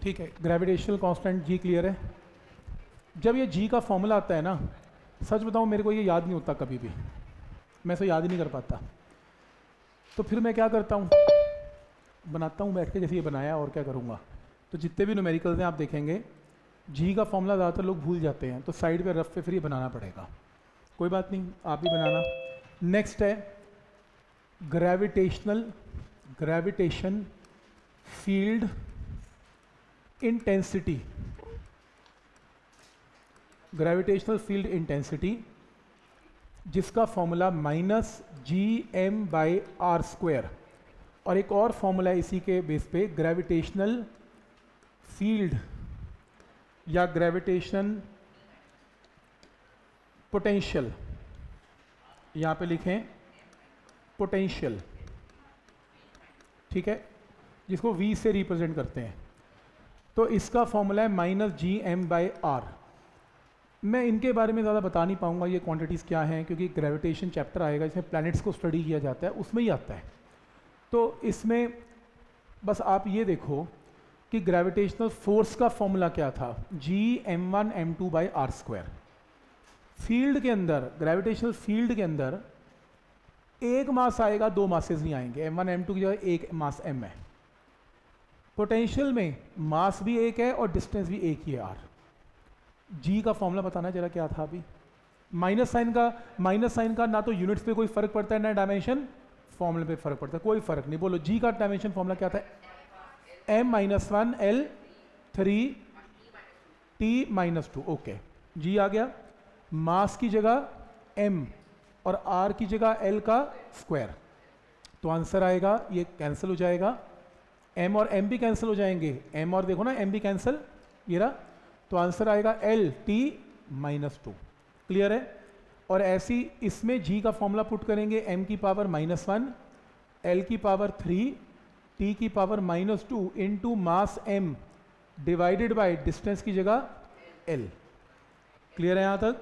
ठीक है ग्रेविटेशनल कांस्टेंट जी क्लियर है। जब ये जी का फॉर्मूला आता है ना, सच बताऊँ, मेरे को ये याद नहीं होता कभी भी। मैं इसे याद ही नहीं कर पाता। तो फिर मैं क्या करता हूँ? बनाता हूँ बैठ के, जैसे ये बनाया और क्या करूँगा? तो जितने भी न्यूमेरिकल्स हैं, आप देखेंगे जी का फॉर्मूला ज़्यादातर लोग भूल जाते हैं तो साइड पे रफ पे फिर ये बनाना पड़ेगा। कोई बात नहीं, आप ही बनाना। नेक्स्ट है gravitational gravitation field intensity gravitational field intensity जिसका formula minus G M by R square और एक और फॉर्मूला इसी के बेस पे ग्रेविटेशनल फ़ील्ड या ग्रेविटेशन पोटेंशियल यहाँ पे लिखें पोटेंशियल ठीक है? जिसको v से रिप्रेजेंट करते हैं। तो इसका फॉर्मूला है minus G M by R मैं इनके बारे में ज़्यादा बता नहीं पाऊँगा ये क्वांटिटीज़ क्या हैं, क्योंकि ग्रेविटेशन चैप्टर आएगा, इसमें प्लैनेट्स को स्टडी किया जाता है, उसमें ही आता है। तो इसमें बस आप ये देखो कि ग्रेविटेशनल फोर्स का फॉर्मूला क्या था G M one M two by R square field के अंदर ग्रेविटेशनल फ़ील्ड के अंदर एक मास आएगा, दो मासेस नहीं आएँगे एम वन एम टू की जगह एक मास एम है। पोटेंशियल में मास भी एक है और डिस्टेंस भी एक ही है आर जी का फॉर्मूला बताना जरा क्या था अभी? माइनस साइन का माइनस साइन का ना तो यूनिट्स पे कोई फ़र्क पड़ता है, ना डायमेंशन फॉर्मूले पे फ़र्क पड़ता है, कोई फ़र्क नहीं। बोलो जी का डायमेंशन फॉर्मूला क्या था? M minus one L three T minus two okay G आ गया। मास की जगह एम और आर की जगह एल का स्क्वायर तो आंसर आएगा, ये कैंसिल हो जाएगा। एम और एम भी कैंसिल हो जाएँगे। एम और देखो ना एम भी कैंसिल ये रहा। तो आंसर आएगा L T minus two clear है? और ऐसी इसमें जी का फॉर्मूला पुट करेंगे एम की पावर माइनस वन एल की पावर थ्री टी की power minus two into mass M divided by distance की जगह एल क्लियर है यहाँ तक?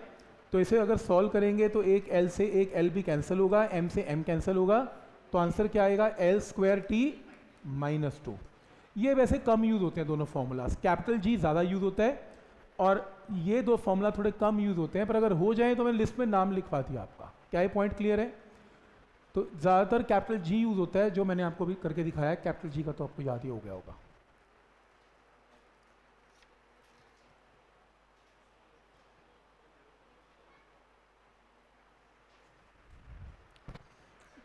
तो इसे अगर सॉल्व करेंगे तो एक एल से एक एल भी कैंसिल होगा एम से एम कैंसिल होगा। तो आंसर क्या आएगा? L square T minus two. ये वैसे कम यूज़ होते हैं दोनों फॉर्मूलाज। कैपिटल जी ज़्यादा यूज़ होता है और ये दो फॉर्मूला थोड़े कम यूज़ होते हैं, पर अगर हो जाए तो मैंने लिस्ट में नाम लिखवा दिया आपका। क्या ये पॉइंट क्लियर है? तो ज़्यादातर कैपिटल जी यूज़ होता है, जो मैंने आपको भी करके दिखाया कैपिटल जी का तो आपको याद ही हो गया होगा।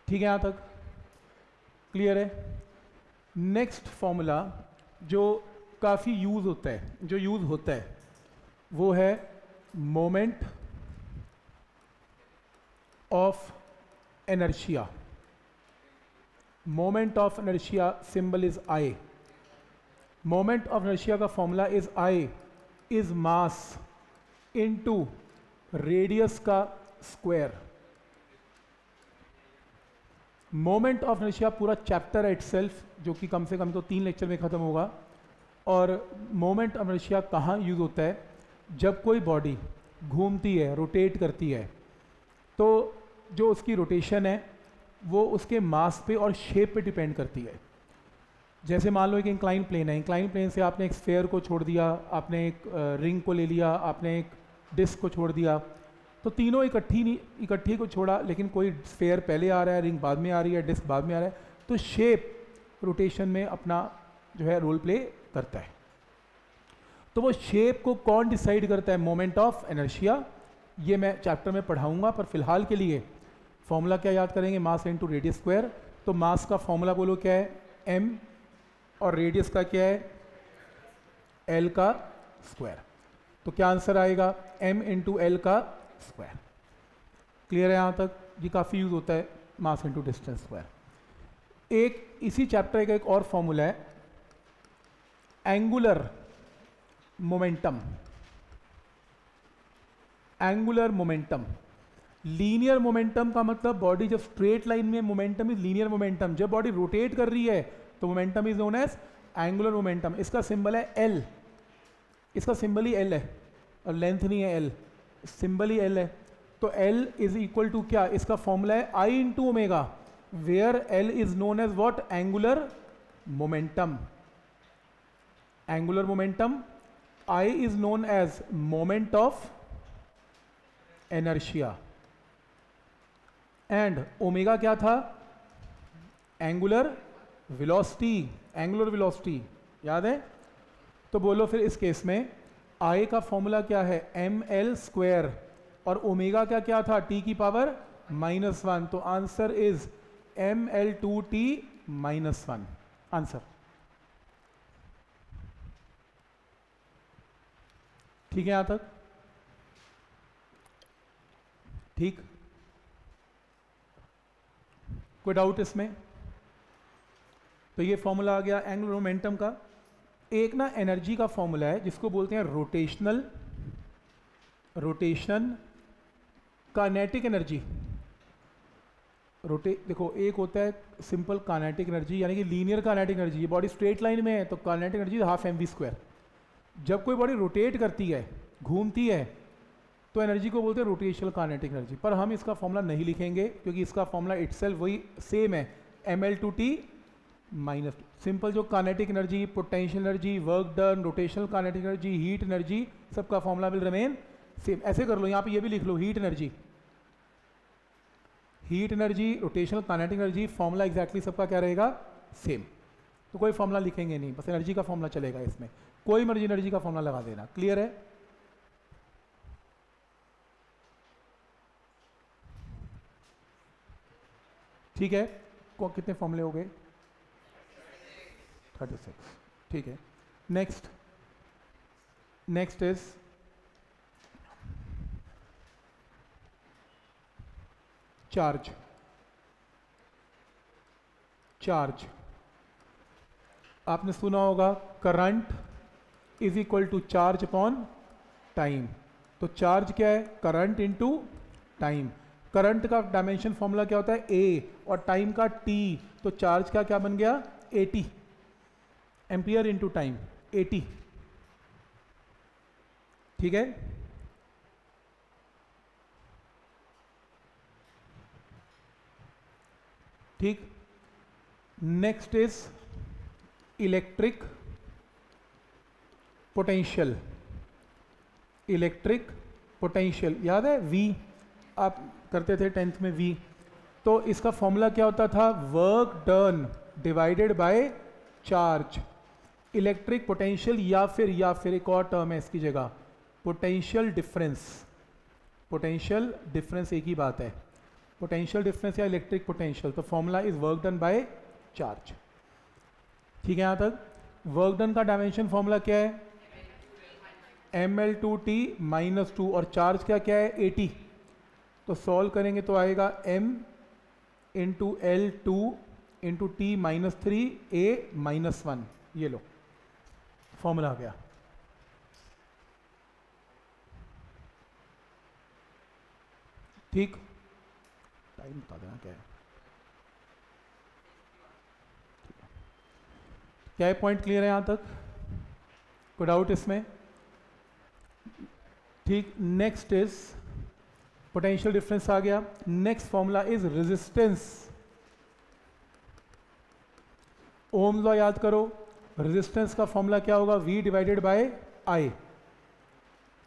ठीक है, यहाँ तक क्लियर है? नेक्स्ट फॉर्मूला जो काफ़ी यूज़ होता है, जो यूज़ होता है, वो है moment of inertia. Moment of inertia symbol is I moment of inertia का formula is I is mass into radius का स्क्वायर। मोमेंट ऑफ़ एनर्शिया पूरा चैप्टर एट सेल्फ जो कि कम से कम तो तीन लेक्चर में ख़त्म होगा। और मोमेंट ऑफ़ एनर्शिया कहाँ यूज़ होता है? जब कोई बॉडी घूमती है रोटेट करती है तो जो उसकी रोटेशन है, वो उसके मास पे और शेप पे डिपेंड करती है। जैसे मान लो एक इंक्लाइन प्लेन है। इंक्लाइन प्लेन से आपने एक स्फेयर को छोड़ दिया, आपने एक रिंग को ले लिया, आपने एक डिस्क को छोड़ दिया तो तीनों इकट्ठी नहीं, इकट्ठी को छोड़ा, लेकिन कोई स्फेयर पहले आ रहा है रिंग बाद में आ रही है डिस्क बाद में आ रहा है तो शेप रोटेशन में अपना जो है रोल प्ले करता है। तो वो शेप को कौन डिसाइड करता है? मोमेंट ऑफ़ एनर्शिया ये मैं चैप्टर में पढ़ाऊँगा, पर फ़िलहाल के लिए फॉर्मूला क्या याद करेंगे? मास इनटू रेडियस स्क्वायर तो मास का फॉर्मूला बोलो क्या है? एम और रेडियस का क्या है? एल का स्क्वायर तो क्या आंसर आएगा? एम इंटू एल का स्क्वायर क्लियर है यहाँ तक? ये काफ़ी यूज़ होता है मास इंटू डिस्टेंस स्क्वायर एक, इसी चैप्टर का एक और फॉर्मूला है angular momentum angular momentum linear momentum का मतलब बॉडी जब स्ट्रेट लाइन में मोमेंटम इज़ लीनियर मोमेंटम जब बॉडी रोटेट कर रही है तो momentum is known as angular momentum इसका सिंबल है एल इसका सिंबल ही एल है, और लेंथ नहीं है एल सिंबल ही एल है। तो एल इज़ इक्वल टू क्या? इसका फॉर्मूला है I into omega where L is known as what angular momentum angular momentum I is known as moment of inertia and omega क्या था? एंगुलर वेलोसिटी एंगुलर वेलोसिटी याद है? तो बोलो फिर इस केस में। आई का फॉर्मूला क्या है? एम एल स्क्वेयर और ओमेगा क्या क्या था? टी की पावर माइनस वन तो answer is M L two T minus one answer ठीक है यहाँ तक? ठीक। कोई डाउट इसमें? तो ये फॉर्मूला आ गया एंगुलर मोमेंटम का। एक ना एनर्जी का फॉर्मूला है, जिसको बोलते हैं रोटेशनल रोटेशन कानेटिक एनर्जी रोटे देखो, एक होता है सिंपल कानेटिक एनर्जी यानी कि लीनियर कानेटिक एनर्जी ये बॉडी स्ट्रेट लाइन में है तो kinetic energy half M V square जब कोई बॉडी रोटेट करती है, घूमती है तो एनर्जी को बोलते हैं रोटेशनल कानेटिक एनर्जी पर हम इसका फॉर्मूला नहीं लिखेंगे, क्योंकि इसका फॉर्मूला इट्सल्फ वही सेम है. M L two T minus two simple जो kinetic energy potential energy work done rotational kinetic energy heat energy सबका फॉर्मूला विल रिमेन सेम ऐसे कर लो, यहाँ पे ये भी लिख लो heat energy heat energy rotational kinetic energy formula exactly सबका क्या रहेगा? सेम तो कोई फॉर्मूला लिखेंगे नहीं, बस एनर्जी का फॉर्मूला चलेगा इसमें. कोई मर्ज़ी एनर्जी का फॉर्मूला लगा देना. क्लियर है? ठीक है? कितने फॉर्मूले हो गए? Thirty six. ठीक है। Next next is charge charge आपने सुना होगा current is equal to charge upon time तो चार्ज क्या है? करंट इनटू टाइम करंट का डायमेंशन फॉर्मूला क्या होता है? ए और टाइम का टी तो चार्ज का क्या बन गया? A T ampere into time, AT. ठीक है? ठीक? Next is electric potential electric potential याद है? वी आप करते थे टेंथ में वी तो इसका फॉर्मूला क्या होता था? Work done divided by charge electric potential या फिर या फिर एक और टर्म है इसकी जगह। पोटेंशियल डिफरेंस पोटेंशियल डिफरेंस एक ही बात है। पोटेंशियल डिफरेंस या इलेक्ट्रिक पोटेंशियल तो formula is work done by charge ठीक है यहाँ तक? वर्क डन का डायमेंशन फॉर्मूला क्या है? M L two T minus two और चार्ज क्या क्या है? ए टी तो सॉल्व करेंगे तो आएगा M into L two into T minus three A minus one ये लो। फॉर्मूला आ गया। ठीक। टाइम बता देना क्या है। क्या पॉइंट क्लियर है यहाँ तक? कोई डाउट इसमें। ठीक नेक्स्ट इज़ पोटेंशियल डिफरेंस आ गया। Next formula is resistance Ohm law याद करो। रेजिस्टेंस का फॉर्मूला क्या होगा? V divided by I.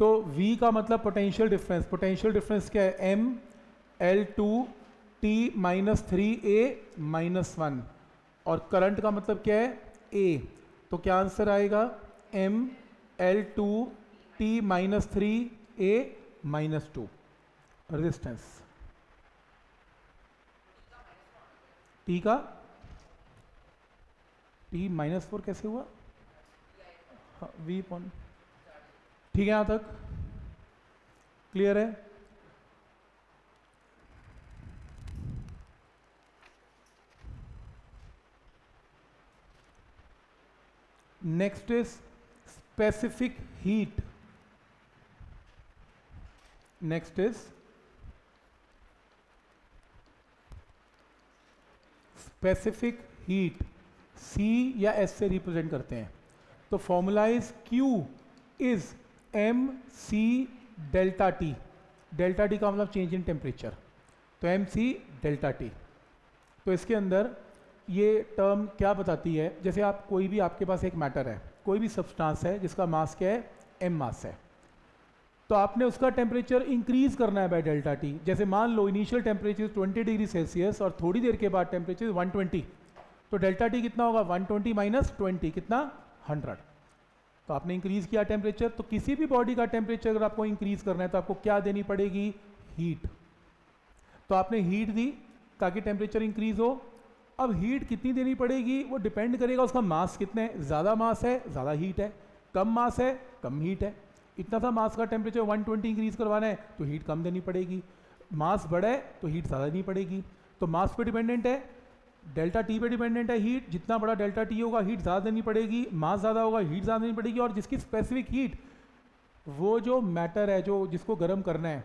तो V का मतलब पोटेंशियल डिफरेंस पोटेंशियल डिफरेंस क्या है? M, L two T minus three A minus one और करंट का मतलब क्या है? ए तो क्या आंसर आएगा? M L two T minus three A minus two resistance T का? टी माइनस फोर कैसे हुआ? वी पॉन ठीक है, यहाँ तक। क्लियर है? Next is specific heat next is specific heat C या एस से रिप्रेजेंट करते हैं। तो formula is Q is M C delta T delta T का मतलब चेंज इन टेम्परेचर तो एम सी डेल्टा टी तो इसके अंदर ये टर्म क्या बताती है? जैसे आप कोई भी आपके पास एक मैटर है, कोई भी सब्सटेंस है जिसका मास क्या है? एम मास है। तो आपने उसका टेम्परेचर इंक्रीज करना है बाय डेल्टा टी जैसे मान लो इनिशियल टेम्परेचर 20 डिग्री सेल्सियस और थोड़ी देर के बाद टेम्परेचर 120 तो डेल्टा टी कितना होगा? 120 ट्वेंटी माइनस ट्वेंटी, कितना? 100 तो आपने इंक्रीज किया टेम्परेचर तो किसी भी बॉडी का टेम्परेचर अगर आपको इंक्रीज करना है तो आपको क्या देनी पड़ेगी? हीट तो आपने हीट दी ताकि टेम्परेचर इंक्रीज हो। अब हीट कितनी देनी पड़ेगी? वो डिपेंड करेगा उसका मास कितने ज़्यादा मास है, ज़्यादा हीट है। कम मास है, कम हीट है। इतना सा मास का टेम्परेचर 120 इंक्रीज करवाना है तो हीट कम देनी पड़ेगी। मास बढ़े तो हीट ज़्यादा देनी पड़ेगी। तो मास पे डिपेंडेंट है डेल्टा टी पे डिपेंडेंट है हीट, जितना बड़ा डेल्टा टी होगा, हीट ज़्यादा देनी पड़ेगी, मास ज़्यादा होगा, हीट ज़्यादा देनी पड़ेगी, और जिसकी स्पेसिफिक हीट वो जो मैटर है, जो जिसको गर्म करना है,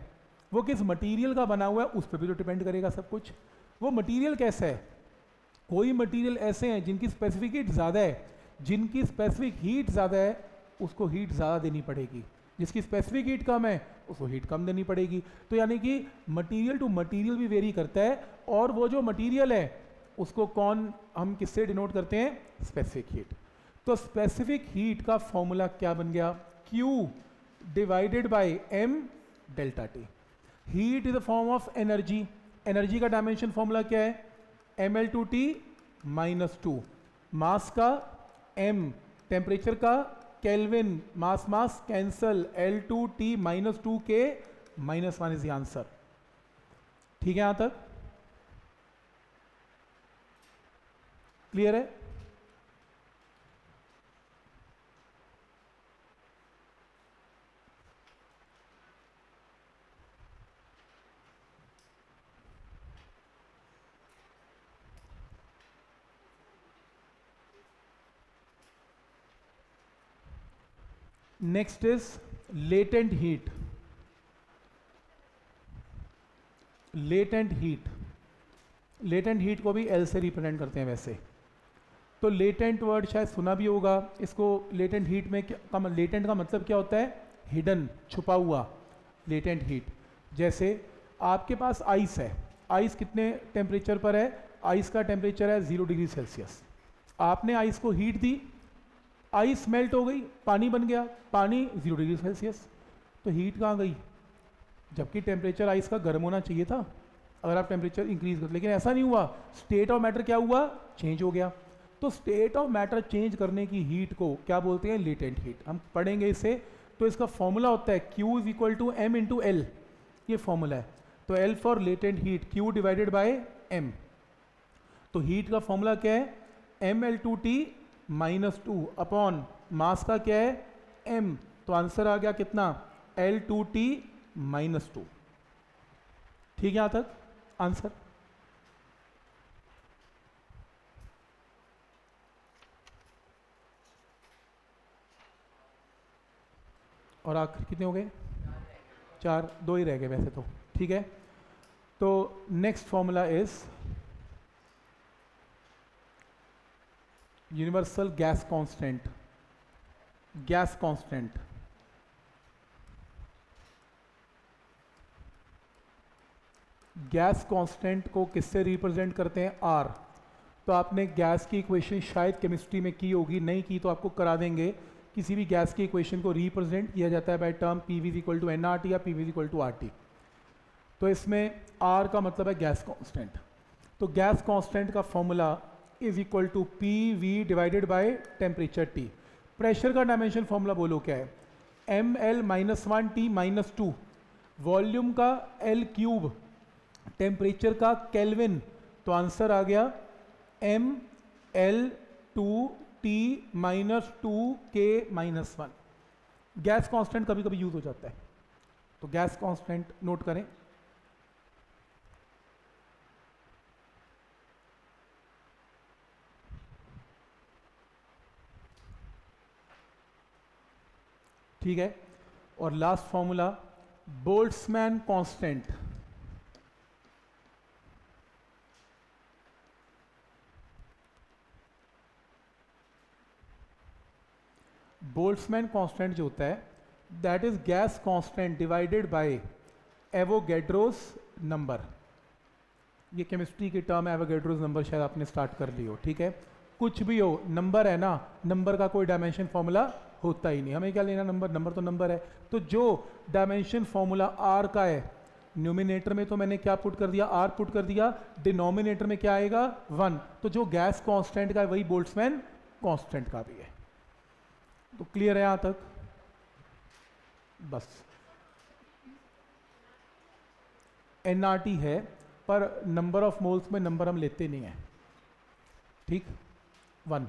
वो किस मटीरियल का बना हुआ है, उस पर भी तो डिपेंड करेगा सब कुछ। वो मटीरियल कैसा है? कोई मटीरियल ऐसे हैं जिनकी स्पेसिफिक हीट ज़्यादा है, जिनकी स्पेसिफिक हीट ज़्यादा है, उसको हीट ज़्यादा देनी पड़ेगी। जिसकी स्पेसिफिक हीट कम है, उसको हीट कम देनी पड़ेगी। तो यानी कि मटीरियल टू मटीरियल भी वेरी करता है, और वो जो मटीरियल है उसको कौन, हम किससे डिनोट करते हैं? स्पेसिफिक हीट तो स्पेसिफिक हीट का फॉर्मूला क्या बन गया? Q divided by m delta T heat is a form of energy energy का डायमेंशन फॉर्मूला क्या है? M L two T minus two mass का m. टेम्परेचर का kelvin mass mass cancel L two T minus two K minus one is answer ठीक है यहाँ तक? Clear है? Next is latent heat latent heat latent heat को भी L से रिप्रेजेंट करते हैं वैसे। तो लेटेंट वर्ड शायद सुना भी होगा। इसको लेटेंट हीट में क्या लेटेंट का मतलब क्या होता है? हिडन छुपा हुआ लेटेंट हीट जैसे आपके पास आइस है। आइस कितने टेम्परेचर पर है? आइस का टेम्परेचर है ज़ीरो डिग्री सेल्सियस आपने आइस को हीट दी आइस मेल्ट हो गई, पानी बन गया, पानी ज़ीरो डिग्री सेल्सियस तो हीट कहाँ गई? जबकि टेम्परेचर आइस का गर्म होना चाहिए था। अगर आप टेम्परेचर इंक्रीज कर लेकिन ऐसा नहीं हुआ। स्टेट ऑफ़ मैटर क्या हुआ? चेंज हो गया। तो स्टेट ऑफ़ मैटर चेंज करने की हीट को क्या बोलते हैं? लेटेंट हीट हम पढ़ेंगे इसे तो इसका फॉर्मूला होता है Q is equal to M into L ये फॉर्मूला है। तो L for latent heat Q divided by M. तो हीट का फॉर्मूला क्या है? M L two T minus two upon mass का क्या है? M. तो आंसर आ गया कितना? L two T minus two ठीक है यहाँ तक? आंसर और आखिर कितने हो गए? चार, दो ही रह गए वैसे तो ठीक है? तो next formula is universal gas constant gas constant gas constant को किससे रिप्रेजेंट करते हैं? आर तो आपने गैस की इक्वेशन शायद केमिस्ट्री में की होगी, नहीं की तो आपको करा देंगे। किसी भी गैस की इक्वेशन को रिप्रेजेंट किया जाता है by term P V equal to N R T या P V equal to R T तो इसमें आर का मतलब है गैस कांस्टेंट तो गैस कांस्टेंट का formula is equal to P V divided by temperature T pressure का dimension formula बोलो क्या है? M L minus one T minus two volume का एल क्यूब टेम्परेचर का केल्विन तो आंसर आ गया M L two T minus two K minus one gas constant कभी कभी यूज़ हो जाता है। तो गैस कांस्टेंट नोट करें। ठीक है? और last formula Boltzmann constant Boltzmann constant जो होता है that is gas constant divided by Avogadro's number ये केमिस्ट्री की टर्म है एवोगेड्रोस नंबर शायद आपने स्टार्ट कर ली हो, ठीक है? कुछ भी हो नंबर है ना नंबर का कोई डायमेंशन फॉर्मूला होता ही नहीं। हमें क्या लेना नंबर नंबर तो नंबर है। तो जो डायमेंशन फॉर्मूला आर का है न्यूमिनेटर में तो मैंने क्या पुट कर दिया? आर पुट कर दिया। डिनोमिनेटर में क्या आएगा? वन तो जो गैस कांस्टेंट का है, वही बोल्ट्समैन कांस्टेंट का भी है। तो क्लियर है यहाँ तक? बस। एनआरटी है पर नंबर ऑफ़ मोल्स में नंबर हम लेते नहीं हैं। ठीक? वन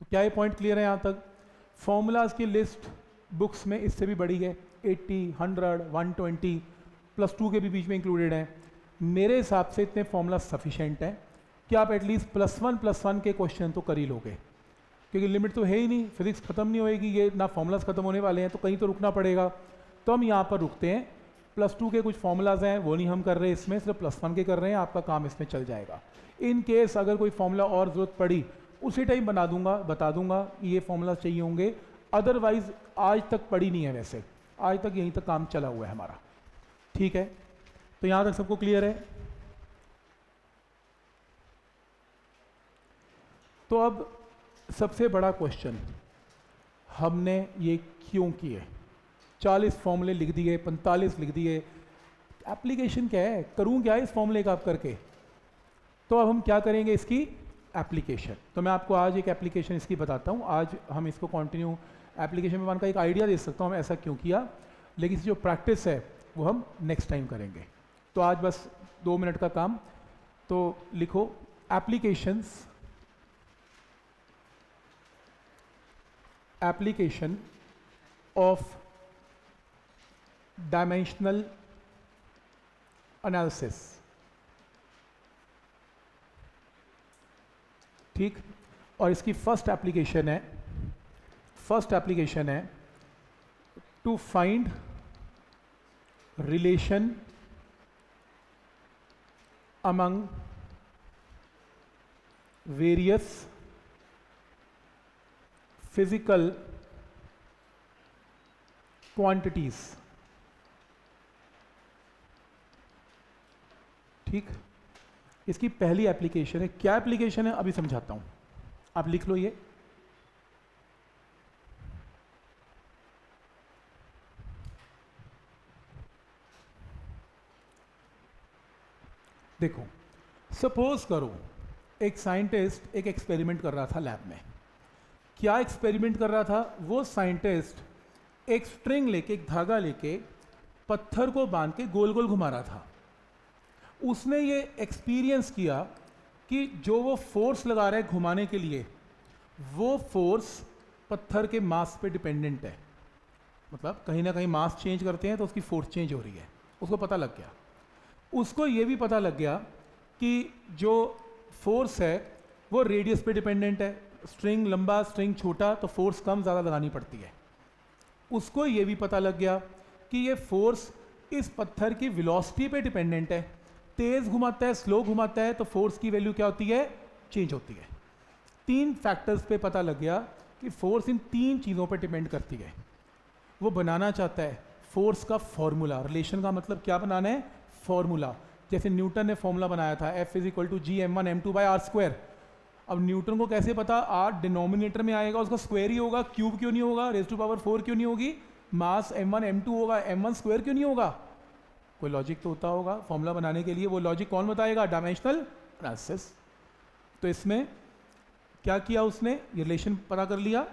तो क्या ये पॉइंट क्लियर है यहाँ तक? फॉर्मूलाज की लिस्ट बुक्स में इससे भी बड़ी है। 80, 100, 120 प्लस टू के भी बीच में इंक्लूडेड हैं। मेरे हिसाब से इतने फॉर्मूला सफिशेंट हैं कि आप at least plus one plus one के क्वेश्चन तो कर ही लोगे। क्योंकि लिमिट तो है ही नहीं, फिजिक्स खत्म नहीं होएगी, ये ना फॉर्मूलाज खत्म होने वाले हैं तो कहीं तो रुकना पड़ेगा। तो हम यहाँ पर रुकते हैं। प्लस टू के कुछ फॉर्मूलाज हैं, वो नहीं हम कर रहे इसमें, सिर्फ़ प्लस वन के कर रहे हैं, आपका काम इसमें चल जाएगा। इन केस अगर कोई फॉर्मूला और ज़रूरत पड़ी, उसी टाइम बना दूँगा, बता दूँगा कि ये फॉर्मूला चाहिए होंगे। अदरवाइज़ आज तक पड़ी नहीं है वैसे। आज तक यहीं तक काम चला हुआ है हमारा। ठीक है? तो यहाँ तक सबको क्लियर है? तो अब सबसे बड़ा क्वेश्चन हमने ये क्यों किए? 40 फॉर्मूले लिख दिए 45 लिख दिए। एप्लीकेशन क्या है? करूँ क्या इस फॉर्मूले का आप करके? तो अब हम क्या करेंगे इसकी? एप्लीकेशन तो मैं आपको आज एक एप्लीकेशन इसकी बताता हूँ। आज हम इसको कंटिन्यू एप्लीकेशन में का एक आइडिया दे सकता हूँ ऐसा क्यों किया। लेकिन जो प्रैक्टिस है, वो हम नेक्स्ट टाइम करेंगे। तो आज बस दो मिनट का काम। तो लिखो applications application of dimensional analysis ठीक? और इसकी फ़र्स्ट एप्लीकेशन है फ़र्स्ट एप्लीकेशन है to find relation among various physical quantities ठीक? इसकी पहली एप्लीकेशन है। क्या एप्लीकेशन है? अभी समझाता हूँ। आप लिख लो ये। देखो सपोज़ करो, एक साइंटिस्ट एक एक्सपेरिमेंट कर रहा था लैब में। क्या एक्सपेरिमेंट कर रहा था? वो साइंटिस्ट एक स्ट्रिंग लेके, एक धागा लेके पत्थर को बाँध के गोल गोल घुमा रहा था। उसने ये एक्सपीरियंस किया कि जो वो फोर्स लगा रहा है घुमाने के लिए, वो फोर्स पत्थर के मास पे डिपेंडेंट है। मतलब कहीं ना कहीं मास चेंज करते हैं तो उसकी फोर्स चेंज हो रही है। उसको पता लग गया। उसको ये भी पता लग गया कि जो फोर्स है, वो रेडियस पे डिपेंडेंट है। स्ट्रिंग लंबा स्ट्रिंग छोटा तो फोर्स कम ज़्यादा लगानी पड़ती है। उसको ये भी पता लग गया कि ये फोर्स इस पत्थर की विलोसिटी पे डिपेंडेंट है। तेज़ घुमाता है स्लो घुमाता है तो फोर्स की वैल्यू क्या होती है? चेंज होती है। तीन फैक्टर्स पे पता लग गया कि फोर्स इन तीन चीज़ों पे डिपेंड करती है। वो बनाना चाहता है फोर्स का फॉर्मूला रिलेशन का मतलब क्या बनाना है? फॉर्मूला जैसे न्यूटन ने फॉर्मूला बनाया था F is equal to G M one M two by R square अब न्यूटन को कैसे पता? आर डिनोमिनेटर में आएगा, उसका स्क्वायर ही होगा क्यूब क्यों नहीं होगा? रेस टू पावर फोर क्यों नहीं होगी? Mass M one M two होगा एम वन स्क्वायर क्यों नहीं होगा? कोई लॉजिक तो होता होगा फॉर्मूला बनाने के लिए। वो लॉजिक कौन बताएगा? डायमेंशनल एनालिसिस तो इसमें क्या किया उसने? रिलेशन पता कर लिया।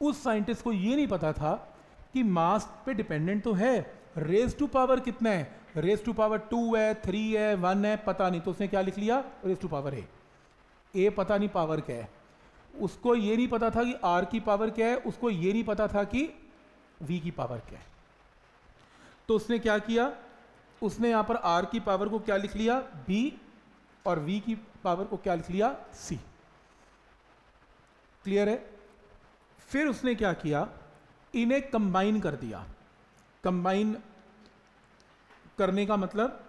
उस साइंटिस्ट को ये नहीं पता था कि मास पे डिपेंडेंट तो है। रेस टू पावर कितना है? रेस टू पावर टू है थ्री है वन है, पता नहीं। तो उसने क्या लिख लिया? Raise to power A A पता नहीं पावर क्या है। उसको ये नहीं पता था कि आर की पावर क्या है, उसको ये नहीं पता था कि वी की पावर क्या है। तो उसने क्या किया? उसने यहाँ पर आर की पावर को क्या लिख लिया? बी और वी की पावर को क्या लिख लिया? सी क्लियर है? फिर उसने क्या किया? इन्हें कंबाइन कर दिया। कंबाइन करने का मतलब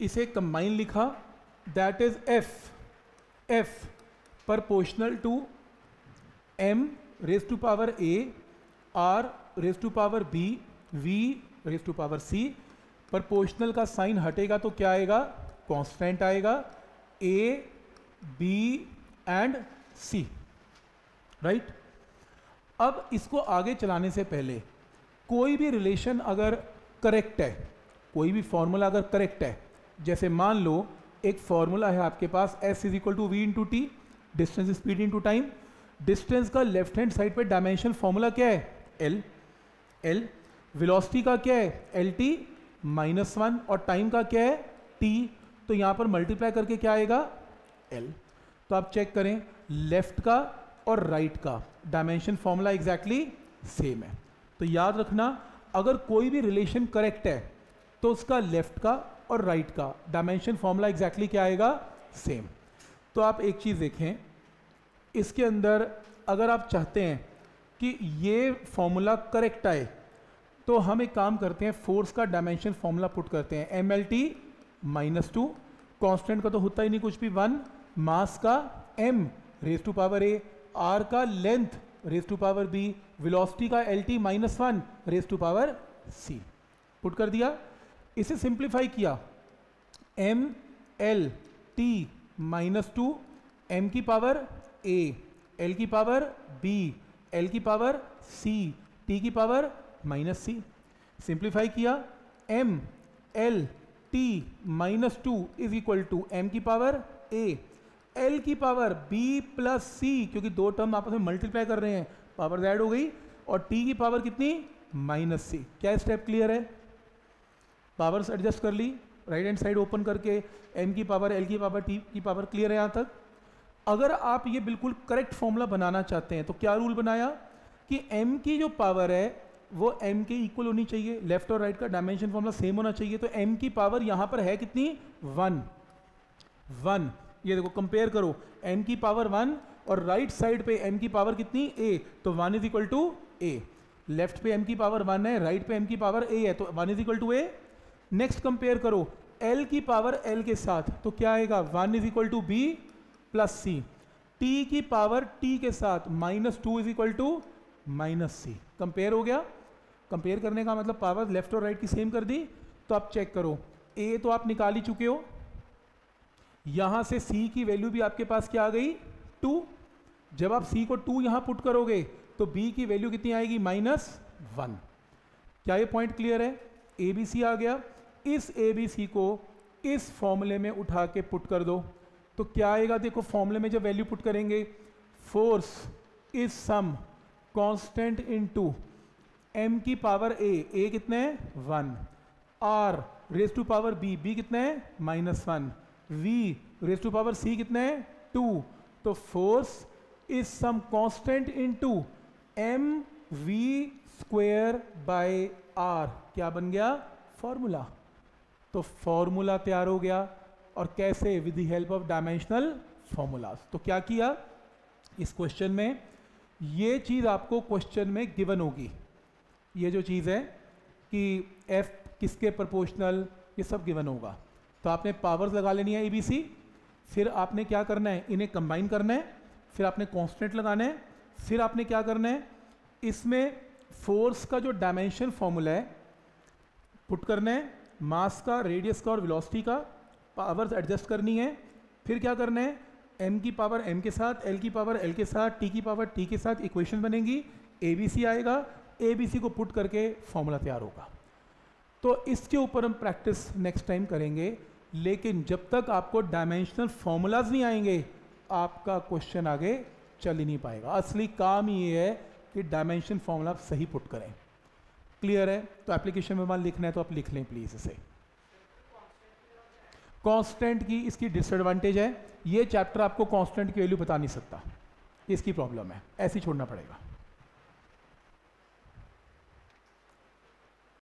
इसे कंबाइन लिखा। That is F F proportional to M raise to power A R raise to power B V raise to power C proportional का साइन हटेगा तो क्या आएगा? कांस्टेंट आएगा। A B and C right अब इसको आगे चलाने से पहले कोई भी रिलेशन अगर करेक्ट है, कोई भी फॉर्मूला अगर करेक्ट है, जैसे मान लो एक फॉर्मूला है आपके पास S is equal to V into T distance speed into time distance का लेफ़्ट हैंड साइड पे डायमेंशन फॉर्मूला क्या है? एल एल वेलोसिटी का क्या है? एल टी माइनस वन और टाइम का क्या है? टी तो यहाँ पर मल्टीप्लाई करके क्या आएगा? एल तो आप चेक करें लेफ़्ट का और राइट right का डायमेंशन फॉर्मूला एग्जैक्टली सेम है। तो याद रखना, अगर कोई भी रिलेशन करेक्ट है तो उसका लेफ़्ट का और राइट right का। डायमेंशन फॉर्मूला एग्जैक्टली क्या आएगा? सेम तो आप एक चीज़ देखें। इसके अंदर अगर आप चाहते हैं कि ये फॉर्मूला करेक्ट आए तो हम एक काम करते हैं फोर्स का डायमेंशन फॉर्मूला पुट करते हैं। M L T minus two constant का तो होता ही नहीं कुछ भी। वन मास का M raise to power A R का length raise to power B velocity का L T minus one raise to power C put कर दिया। इसे सिंप्लीफाई किया। M L T minus two M की पावर ए एल की power B L की power C T की power minus C simplify किया। M L T minus two is equal to M की पावर ए एल की power B plus C क्योंकि दो term आपस में मल्टीप्लाई कर रहे हैं, पावर ऐड हो गई और टी की पावर कितनी? माइनस सी क्या स्टेप क्लियर है? पावर्स एडजस्ट कर ली राइट हैंड साइड ओपन करके एम की पावर एल की पावर टी की पावर क्लियर है यहाँ तक। अगर आप ये बिल्कुल करेक्ट फॉर्मूला बनाना चाहते हैं तो क्या रूल बनाया? कि एम की जो पावर है, वो एम के इक्वल होनी चाहिए। लेफ़्ट और राइट का डायमेंशन फॉर्मूला सेम होना चाहिए। तो एम की पावर यहाँ पर है कितनी? वन वन ये देखो कंपेयर करो। एम की पावर वन और राइट साइड पे एम की पावर कितनी? ए तो one is equal to A left पे एम की पावर वन है राइट पे एम की पावर ए है तो one is equal to A next compare करो. एल की पावर एल के साथ. तो क्या आएगा? One is equal to B plus C T की पावर टी के साथ minus two is equal two minus C compare हो गया? कंपेयर करने का मतलब पावर लेफ़्ट और राइट की सेम कर दी. तो आप चेक करो. ए तो आप निकाल ही चुके हो. यहाँ से सी की वैल्यू भी आपके पास क्या आ गई? टू जब आप सी को टू यहाँ पुट करोगे तो बी की वैल्यू कितनी आएगी? माइनस वन क्या ये पॉइंट क्लियर है? ए बी सी आ गया. इस ए बी सी को इस फॉर्मूले में उठा के पुट कर दो। तो क्या आएगा? देखो फॉर्मूले में जब वैल्यू पुट करेंगे force is some constant into M की पावर ए ए कितने one R raise to power B B कितने minus one V raise to power C कितने टू तो force is some constant into M V square by R क्या बन गया? Formula तो formula तैयार हो गया और कैसे? With the help of dimensional formulas तो क्या किया? इस क्वेश्चन में ये चीज़ आपको क्वेश्चन में गिवन होगी। ये जो चीज़ है कि एफ़ किसके प्रोपोर्शनल ये सब गिवन होगा। तो आपने पावर्स लगा लेनी है ए बी सी फिर आपने क्या करना है? इन्हें कंबाइन करना है, फिर आपने कांस्टेंट लगाना है, फिर आपने क्या करना है? इसमें फोर्स का जो डायमेंशन फॉर्मूला है पुट करना है मास का रेडियस का और वेलोसिटी का पावर्स एडजस्ट करनी है। फिर क्या करना है? एम की पावर एम के साथ एल की पावर एल के साथ टी की पावर टी के साथ इक्वेशन बनेगी। ए बी सी आएगा। ए बी सी को पुट करके फॉर्मूला तैयार होगा। तो इसके ऊपर हम प्रैक्टिस नेक्स्ट टाइम करेंगे। लेकिन जब तक आपको डायमेंशनल फॉर्मूलाज नहीं आएँगे, आपका क्वेश्चन आगे चल ही नहीं पाएगा। असली काम ये है कि डायमेंशन फॉर्मूला सही पुट करें। क्लियर है तो एप्लीकेशन में मान लिखना है तो आप लिख लें प्लीज़ इसे। कांस्टेंट की इसकी डिसएडवांटेज है, ये चैप्टर आपको कांस्टेंट की वैल्यू बता नहीं सकता। इसकी प्रॉब्लम है, ऐसे छोड़ना पड़ेगा।